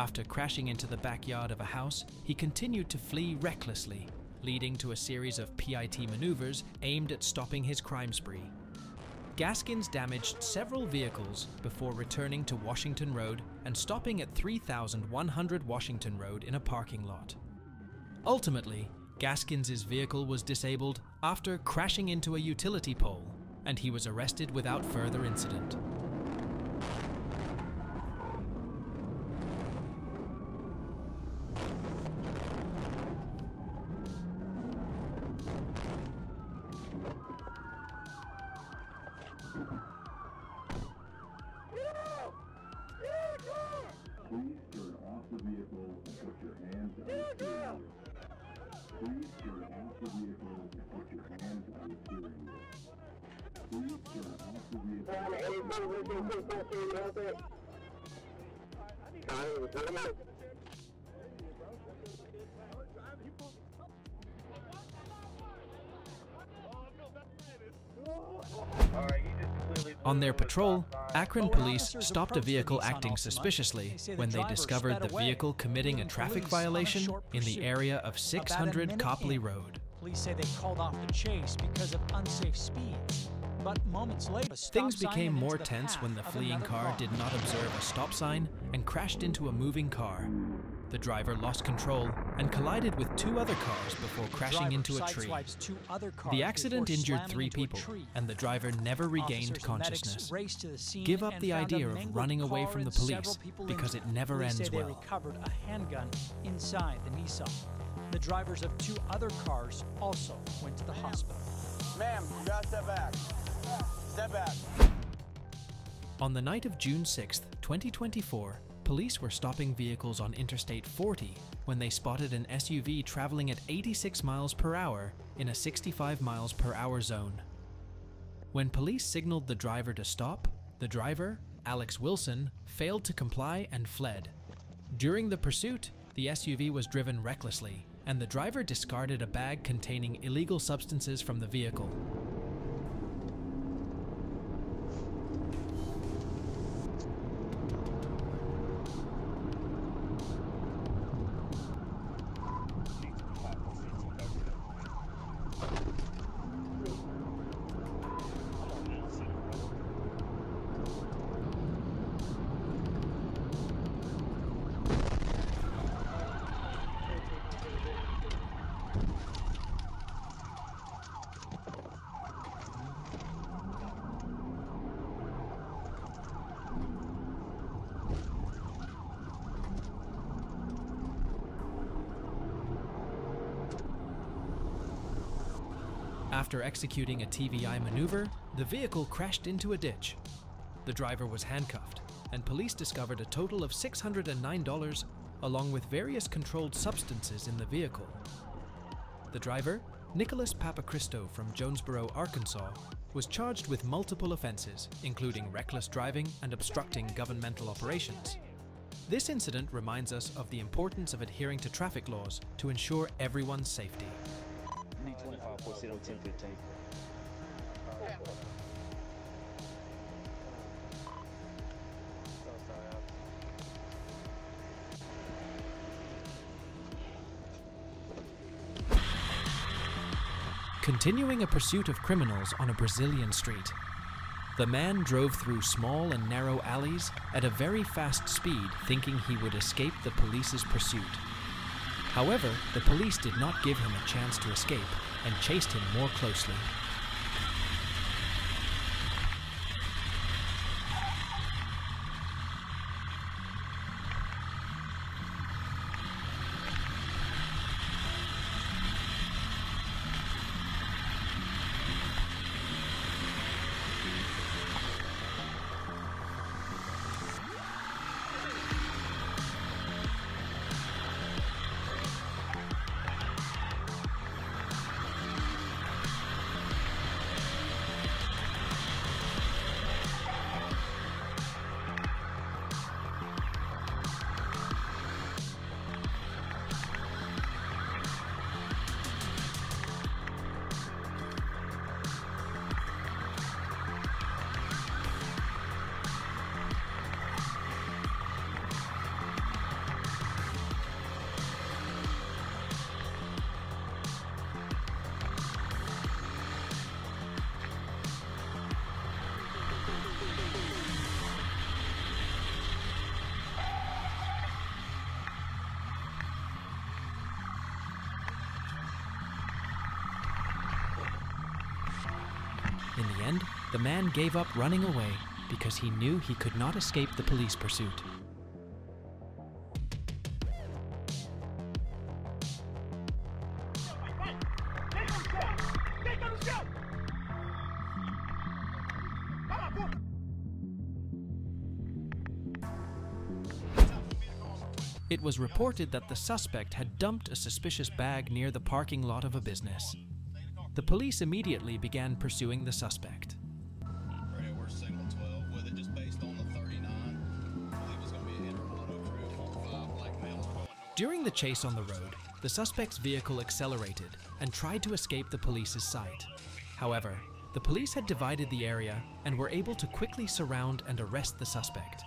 A: After crashing into the backyard of a house, he continued to flee recklessly, leading to a series of PIT maneuvers aimed at stopping his crime spree. Gaskins damaged several vehicles before returning to Washington Road and stopping at 3100 Washington Road in a parking lot. Ultimately, Gaskins' vehicle was disabled after crashing into a utility pole, and he was arrested without further incident. On their patrol, Akron police stopped a vehicle acting suspiciously when they discovered the vehicle committing a traffic violation in the area of 600 Copley Road.
L: Police say they called off the chase because of unsafe speeds. But moments later,
A: Things became more tense when the fleeing
L: another
A: car did not observe a stop sign and crashed into a moving car. The driver lost control and collided with two other cars before crashing into a tree.
L: two other cars
A: The accident injured three people, and the driver never regained
L: Officers and medics
A: consciousness.
L: raced to the scene
A: Give up the idea of running away from the police because it never ends well.
L: Recovered a handgun inside the drivers of two other cars also went to the hospital.
B: Ma'am, you gotta step back. Step back.
A: On the night of June 6, 2024, police were stopping vehicles on Interstate 40 when they spotted an SUV traveling at 86 miles per hour in a 65 miles per hour zone. When police signaled the driver to stop, the driver, Alex Wilson, failed to comply and fled. During the pursuit, the SUV was driven recklessly, and the driver discarded a bag containing illegal substances from the vehicle. After executing a TVI maneuver, the vehicle crashed into a ditch. The driver was handcuffed, and police discovered a total of $609 along with various controlled substances in the vehicle. The driver, Nicholas Papacristo from Jonesboro, Arkansas, was charged with multiple offenses, including reckless driving and obstructing governmental operations. This incident reminds us of the importance of adhering to traffic laws to ensure everyone's safety.
H: Need 25 for sit on 1015.
A: Continuing a pursuit of criminals on a Brazilian street. The man drove through small and narrow alleys at a very fast speed, thinking he would escape the police's pursuit. However, the police did not give him a chance to escape and chased him more closely. Man gave up running away because he knew he could not escape the police pursuit. It was reported that the suspect had dumped a suspicious bag near the parking lot of a business. The police immediately began pursuing the suspect. During the chase on the road, the suspect's vehicle accelerated and tried to escape the police's sight. However, the police had divided the area and were able to quickly surround and arrest the suspect.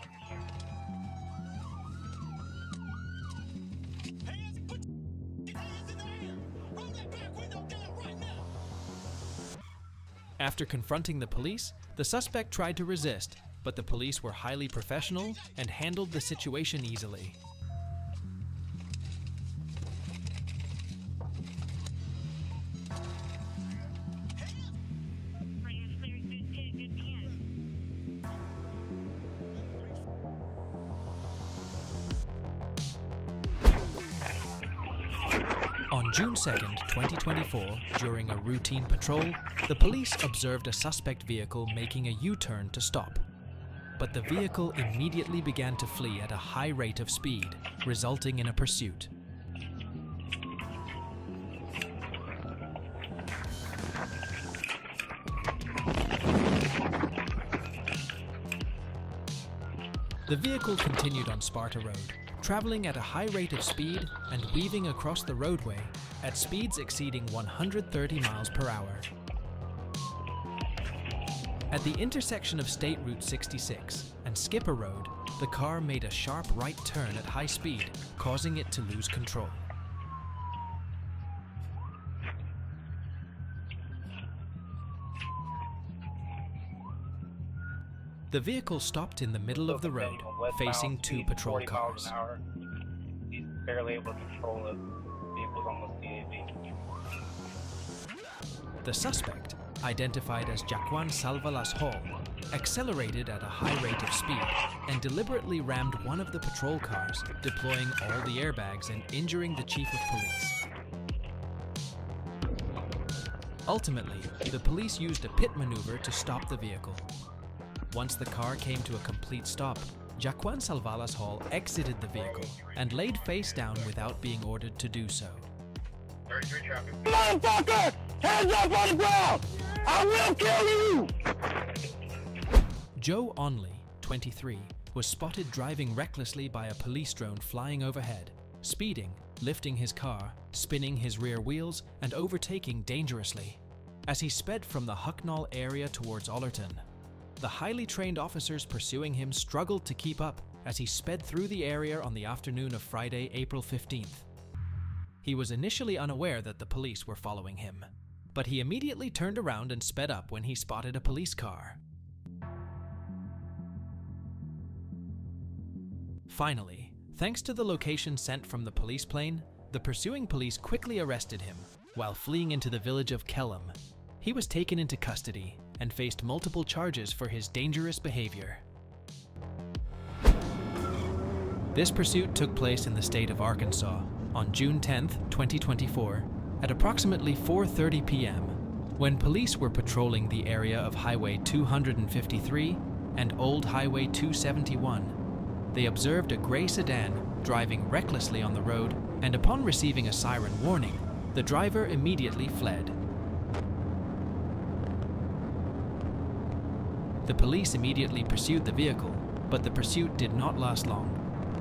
A: After confronting the police, the suspect tried to resist, but the police were highly professional and handled the situation easily. 2nd, 2024, during a routine patrol, the police observed a suspect vehicle making a U-turn to stop. But the vehicle immediately began to flee at a high rate of speed, resulting in a pursuit. The vehicle continued on Sparta Road, traveling at a high rate of speed and weaving across the roadway at speeds exceeding 130 miles per hour. At the intersection of State Route 66 and Skipper Road, the car made a sharp right turn at high speed, causing it to lose control. The vehicle stopped in the middle of the road, facing two patrol cars.
M: Barely able to control it.
A: The suspect, identified as Jaquan Salvalas Hall, accelerated at a high rate of speed and deliberately rammed one of the patrol cars, deploying all the airbags and injuring the chief of police. Ultimately, the police used a pit maneuver to stop the vehicle. Once the car came to a complete stop, Jaquan Salvalas Hall exited the vehicle and laid face down without being ordered to do so.
J: Motherfucker! Hands up on the ground! I will kill you!
A: Joe Onley, 23, was spotted driving recklessly by a police drone flying overhead, speeding, lifting his car, spinning his rear wheels, and overtaking dangerously. As he sped from the Hucknall area towards Ollerton, the highly trained officers pursuing him struggled to keep up as he sped through the area on the afternoon of Friday, April 15th. He was initially unaware that the police were following him, but he immediately turned around and sped up when he spotted a police car. Finally, thanks to the location sent from the police plane, the pursuing police quickly arrested him while fleeing into the village of Kelham. He was taken into custody and faced multiple charges for his dangerous behavior. This pursuit took place in the state of Arkansas on June 10, 2024, at approximately 4:30 p.m. when police were patrolling the area of Highway 253 and Old Highway 271. They observed a gray sedan driving recklessly on the road, and upon receiving a siren warning, the driver immediately fled. The police immediately pursued the vehicle, but the pursuit did not last long.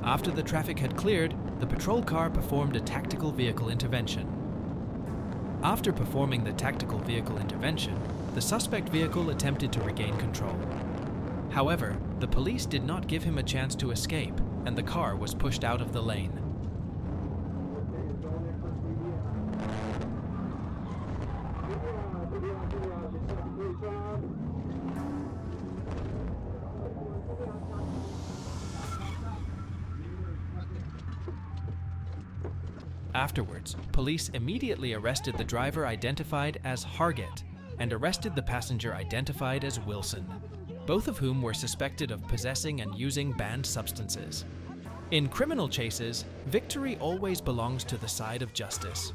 A: After the traffic had cleared, the patrol car performed a tactical vehicle intervention. After performing the tactical vehicle intervention, the suspect vehicle attempted to regain control. However, the police did not give him a chance to escape, and the car was pushed out of the lane. Afterwards, police immediately arrested the driver identified as Hargett and arrested the passenger identified as Wilson, both of whom were suspected of possessing and using banned substances. In criminal chases, victory always belongs to the side of justice.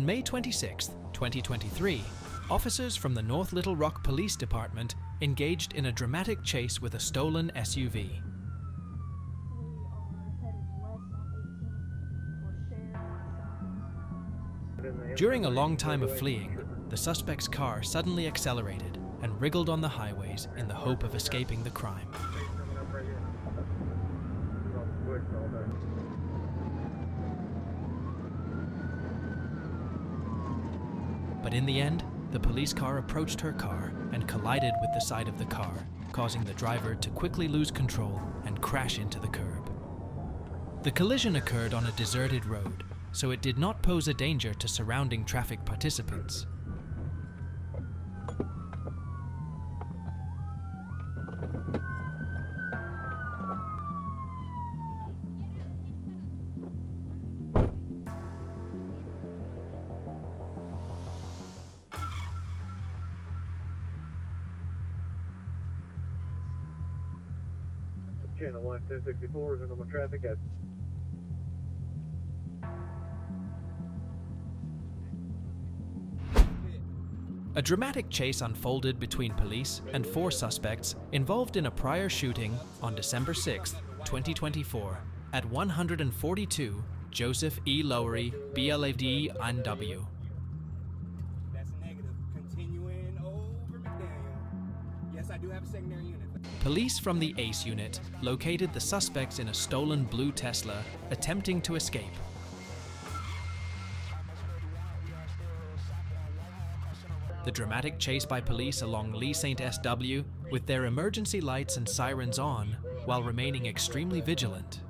A: On May 26, 2023, officers from the North Little Rock Police Department engaged in a dramatic chase with a stolen SUV. During a long time of fleeing, the suspect's car suddenly accelerated and wriggled on the highways in the hope of escaping the crime. But in the end, the police car approached her car and collided with the side of the car, causing the driver to quickly lose control and crash into the curb. The collision occurred on a deserted road, so it did not pose a danger to surrounding traffic participants.
D: 1064 is my traffic at
A: A dramatic chase unfolded between police and four suspects involved in a prior shooting on December 6, 2024, at 142 Joseph E. Lowery, BLAD NW. Police from the ACE unit located the suspects in a stolen blue Tesla attempting to escape. The dramatic chase by police along Lee St. SW with their emergency lights and sirens on while remaining extremely vigilant.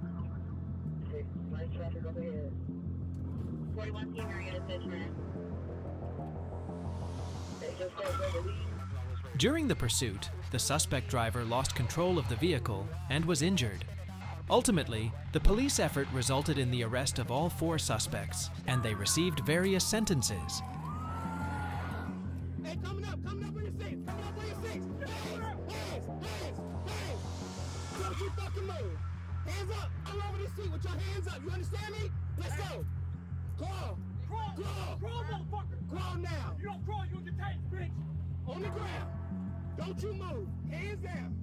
A: During the pursuit, the suspect driver lost control of the vehicle and was injured. Ultimately, the police effort resulted in the arrest of all four suspects, and they received various sentences.
B: Hey, coming up, coming up on your six, coming up on your six. Hands, hands, hands, hands. Don't you fucking move. Hands up, all over this seat with your hands up. You understand me? Let's go. Crawl. Crawl. Crawl. Crawl, motherfucker. Crawl now. You don't crawl, you'll get tanked, bitch. On the ground. Don't you move. Hands down.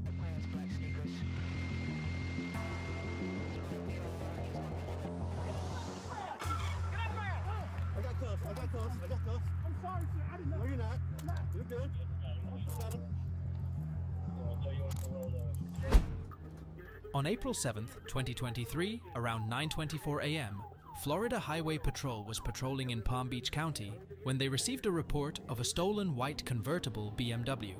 B: I got cuffs, I got cuffs, I got cuffs. I'm sorry, sir. I didn't know. No, you're not. You're good. Got him.
A: On April 7th, 2023, around 9:24 a.m., Florida Highway Patrol was patrolling in Palm Beach County when they received a report of a stolen white convertible BMW.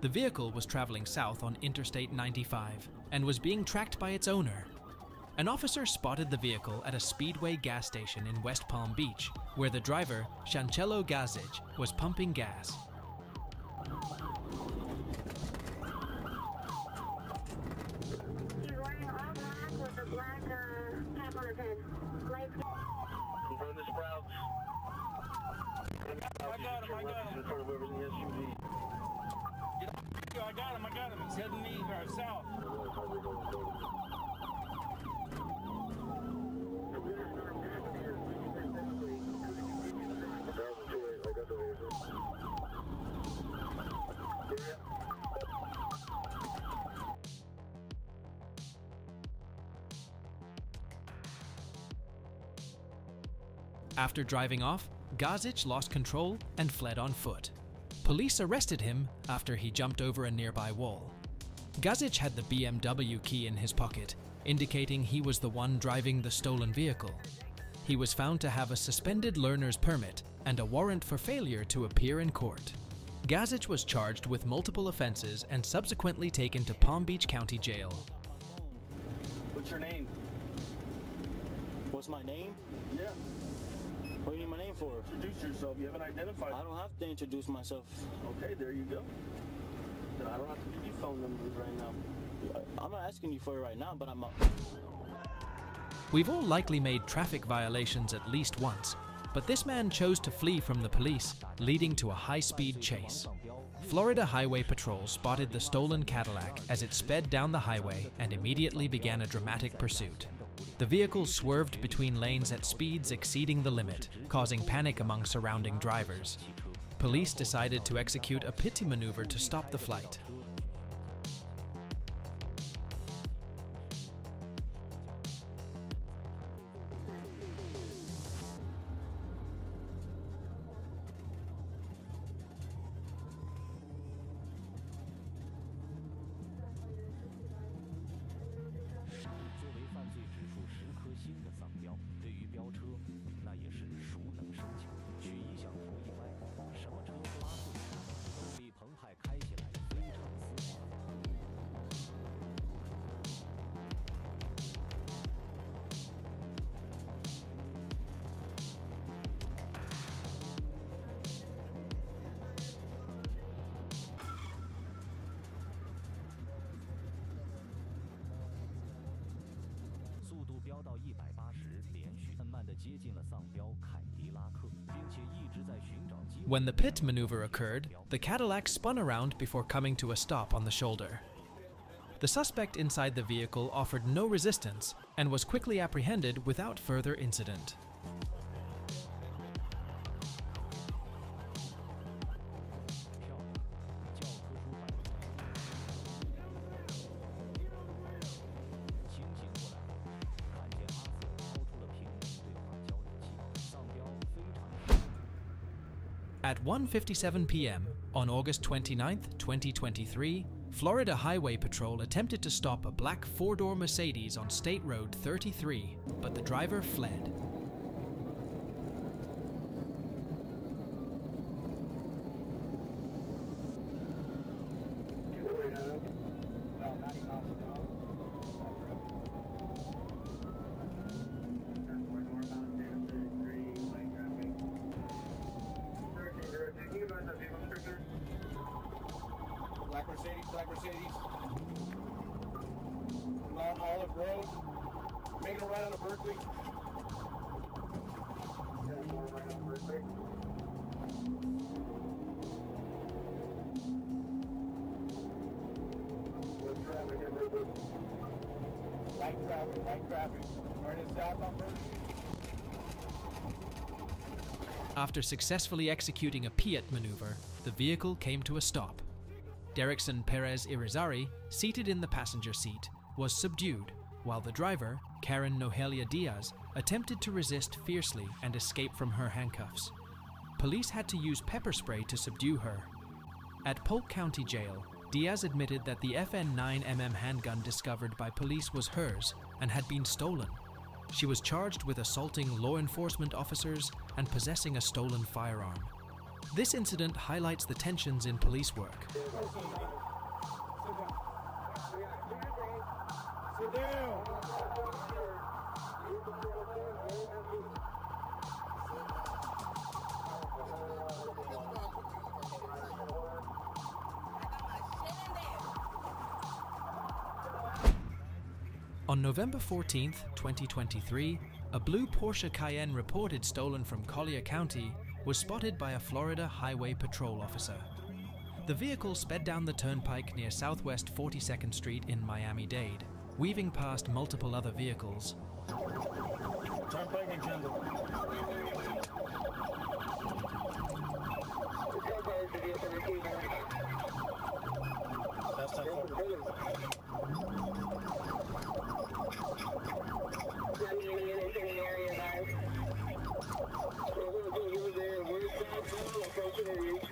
A: The vehicle was traveling south on Interstate 95 and was being tracked by its owner. An officer spotted the vehicle at a Speedway gas station in West Palm Beach, where the driver, Shancello Gazic, was pumping gas. After driving off, Gazic lost control and fled on foot. Police arrested him after he jumped over a nearby wall. Gazic had the BMW key in his pocket, indicating he was the one driving the stolen vehicle. He was found to have a suspended learner's permit and a warrant for failure to appear in court. Gazic was charged with multiple offenses and subsequently taken to Palm Beach County Jail.
N: What's your name? What's my name?
G: Yeah.
N: What do you need my name for?
G: Introduce yourself. You haven't identified.
N: I don't have to introduce myself.
G: Okay, there you go. Then I don't have to give you phone numbers right now.
N: I'm not asking you for it right now, but I'm.
A: We've all likely made traffic violations at least once, but this man chose to flee from the police, leading to a high speed chase. Florida Highway Patrol spotted the stolen Cadillac as it sped down the highway and immediately began a dramatic pursuit. The vehicle swerved between lanes at speeds exceeding the limit, causing panic among surrounding drivers. Police decided to execute a pity maneuver to stop the flight. When the pit maneuver occurred, the Cadillac spun around before coming to a stop on the shoulder. The suspect inside the vehicle offered no resistance and was quickly apprehended without further incident. At 1:57 p.m. on August 29, 2023, Florida Highway Patrol attempted to stop a black four-door Mercedes on State Road 33, but the driver fled.
B: Black Mercedes, Black Mercedes. Mount Olive Road. Making a right on the Berkeley. Light traffic, light traffic. Turning south on Berkeley.
A: After successfully executing a Piat maneuver, the vehicle came to a stop. Derrickson Perez Irizarry, seated in the passenger seat, was subdued, while the driver, Karen Nohelia Diaz, attempted to resist fiercely and escape from her handcuffs. Police had to use pepper spray to subdue her. At Polk County Jail, Diaz admitted that the FN 9mm handgun discovered by police was hers and had been stolen. She was charged with assaulting law enforcement officers and possessing a stolen firearm. This incident highlights the tensions in police work. On November 14, 2023, a blue Porsche Cayenne reported stolen from Collier County was spotted by a Florida Highway Patrol officer. The vehicle sped down the turnpike near Southwest 42nd Street in Miami Dade, weaving past multiple other vehicles.
B: Turnpike and jungle. That's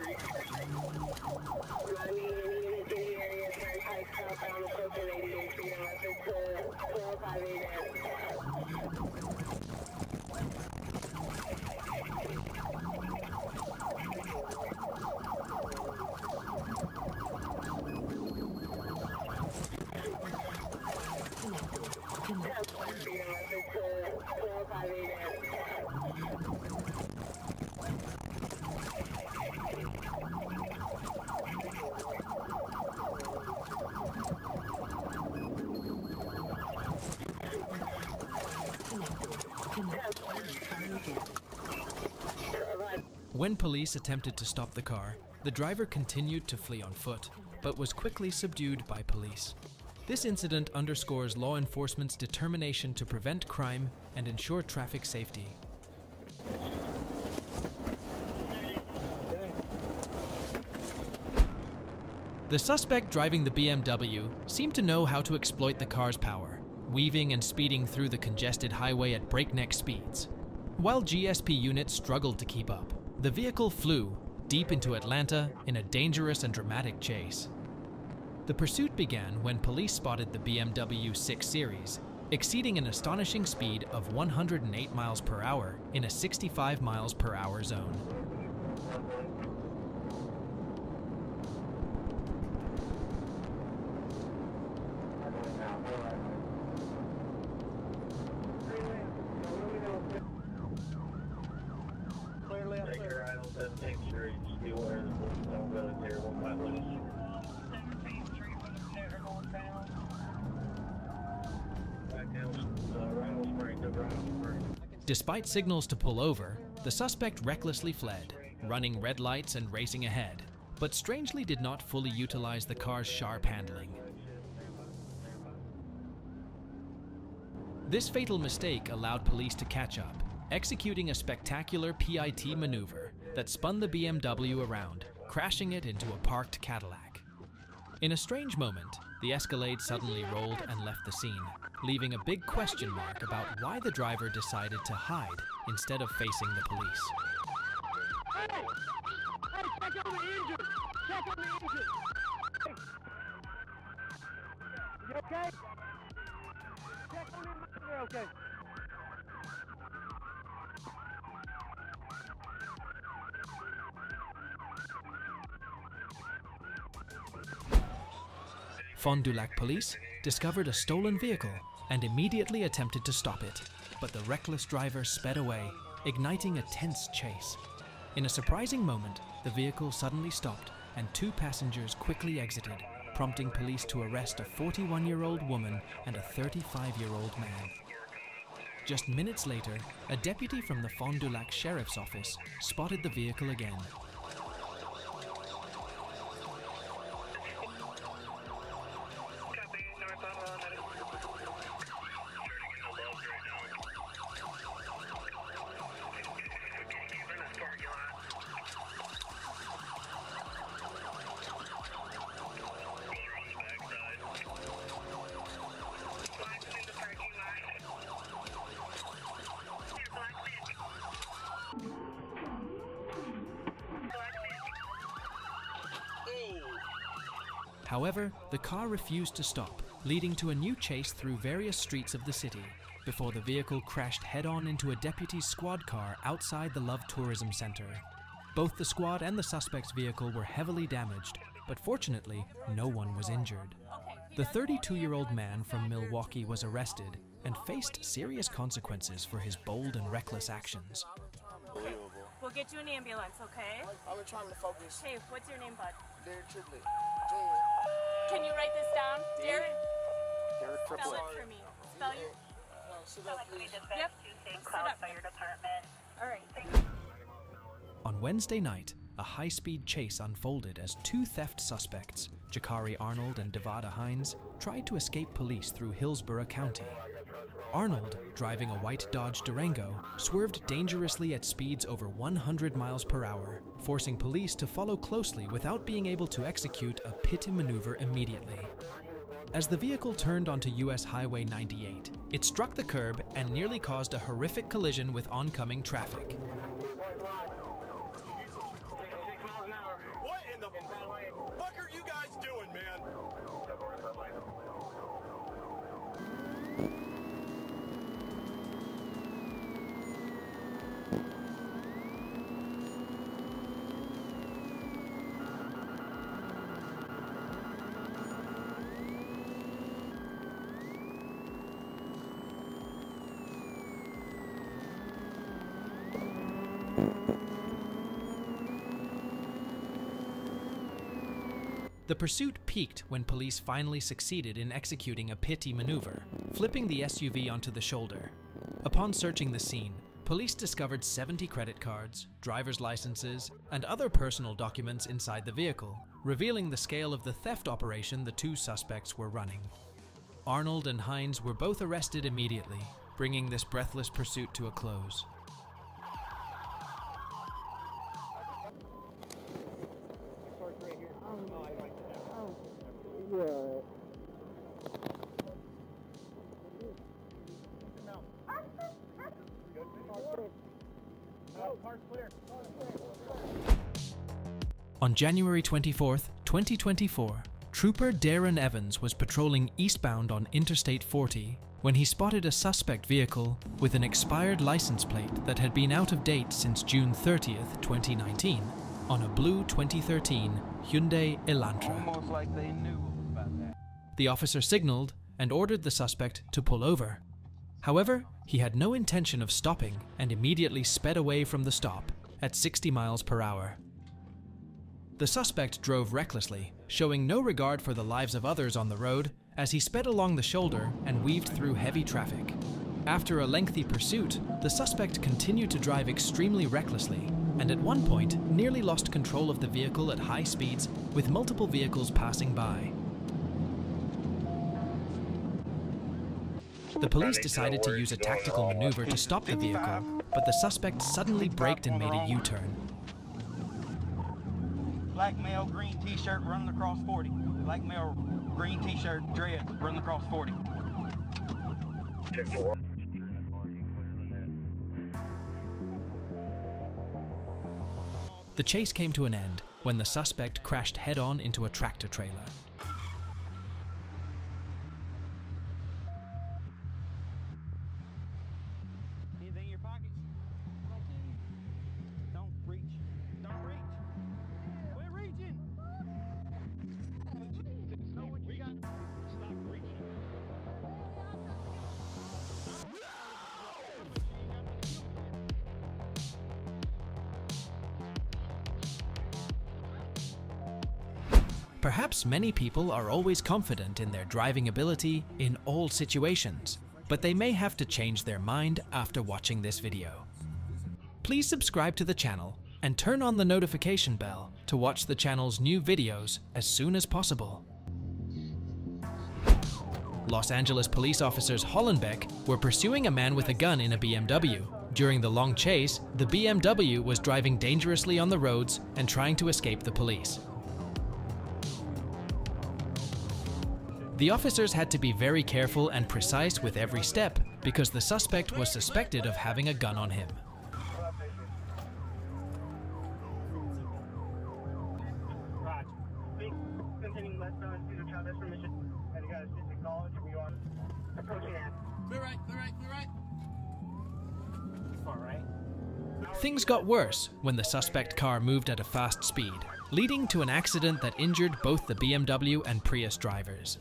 A: When police attempted to stop the car, the driver continued to flee on foot, but was quickly subdued by police. This incident underscores law enforcement's determination to prevent crime and ensure traffic safety. The suspect driving the BMW seemed to know how to exploit the car's power, weaving and speeding through the congested highway at breakneck speeds. While GSP units struggled to keep up, the vehicle flew deep into Atlanta in a dangerous and dramatic chase. The pursuit began when police spotted the BMW 6 Series exceeding an astonishing speed of 108 miles per hour in a 65 miles per hour zone. Despite signals to pull over, the suspect recklessly fled, running red lights and racing ahead, but strangely did not fully utilize the car's sharp handling. This fatal mistake allowed police to catch up, executing a spectacular PIT maneuver that spun the BMW around, crashing it into a parked Cadillac. In a strange moment, the Escalade suddenly rolled and left the scene, leaving a big question mark about why the driver decided to hide instead of facing the police.
B: Hey! Hey, check on the! Check on the! Hey. You okay? Check on okay.
A: Fond du Lac police discovered a stolen vehicle and immediately attempted to stop it, but the reckless driver sped away, igniting a tense chase. In a surprising moment, the vehicle suddenly stopped and two passengers quickly exited, prompting police to arrest a 41 year old woman and a 35 year old man. Just minutes later, a deputy from the Fond du Lac Sheriff's Office spotted the vehicle again the car refused to stop, leading to a new chase through various streets of the city before the vehicle crashed head on into a deputy's squad car outside the Love Tourism Center. Both the squad and the suspect's vehicle were heavily damaged, but fortunately, no one was injured. The 32 year old man from Milwaukee was arrested and faced serious consequences for his bold and reckless actions.
O: We'll get you an ambulance, okay?
P: I'm trying to focus.
O: Hey, what's your name, bud?
P: Derek Triplet. Junior.
O: Can you write this down? Derek?
P: Derek
O: Spell it for me. Spell your... Yep. All right.
A: On Wednesday night, a high speed chase unfolded as two theft suspects, Jakari Arnold and Devada Hines, tried to escape police through Hillsborough County. Arnold, driving a white Dodge Durango, swerved dangerously at speeds over 100 miles per hour, forcing police to follow closely without being able to execute a pity maneuver immediately. As the vehicle turned onto US Highway 98, it struck the curb and nearly caused a horrific collision with oncoming traffic. Pursuit peaked when police finally succeeded in executing a pity maneuver, flipping the SUV onto the shoulder. Upon searching the scene, police discovered 70 credit cards, driver's licenses, and other personal documents inside the vehicle, revealing the scale of the theft operation the two suspects were running. Arnold and Hines were both arrested immediately, bringing this breathless pursuit to a close. January 24, 2024, Trooper Darren Evans was patrolling eastbound on Interstate 40 when he spotted a suspect vehicle with an expired license plate that had been out of date since June 30th, 2019, on a blue 2013 Hyundai Elantra.
K: Like they knew about that.
A: The officer signaled and ordered the suspect to pull over. However, he had no intention of stopping and immediately sped away from the stop at 60 miles per hour. The suspect drove recklessly, showing no regard for the lives of others on the road as he sped along the shoulder and weaved through heavy traffic. After a lengthy pursuit, the suspect continued to drive extremely recklessly and at one point nearly lost control of the vehicle at high speeds with multiple vehicles passing by. The police decided to use a tactical maneuver to stop the vehicle, but the suspect suddenly braked and made a U-turn.
K: Black male, green t-shirt, running across 40. Black male, green t-shirt, dread, running across 40.
A: The chase came to an end when the suspect crashed head-on into a tractor trailer. Many people are always confident in their driving ability in all situations, but they may have to change their mind after watching this video. Please subscribe to the channel and turn on the notification bell to watch the channel's new videos as soon as possible. Los Angeles police officers Hollenbeck were pursuing a man with a gun in a BMW. During the long chase, the BMW was driving dangerously on the roads and trying to escape the police. The officers had to be very careful and precise with every step because the suspect was suspected of having a gun on him. Things got worse when the suspect car moved at a fast speed, leading to an accident that injured both the BMW and Prius drivers.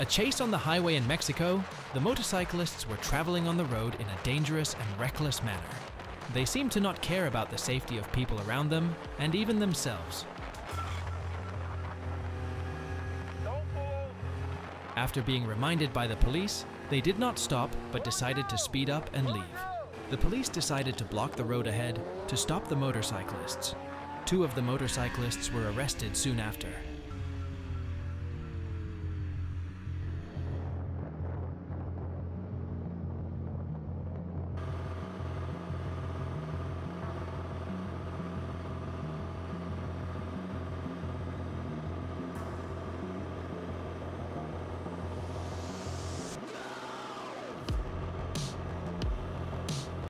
A: A chase on the highway in Mexico, the motorcyclists were traveling on the road in a dangerous and reckless manner. They seemed to not care about the safety of people around them and even themselves. After being reminded by the police, they did not stop but decided to speed up and leave. The police decided to block the road ahead to stop the motorcyclists. Two of the motorcyclists were arrested soon after.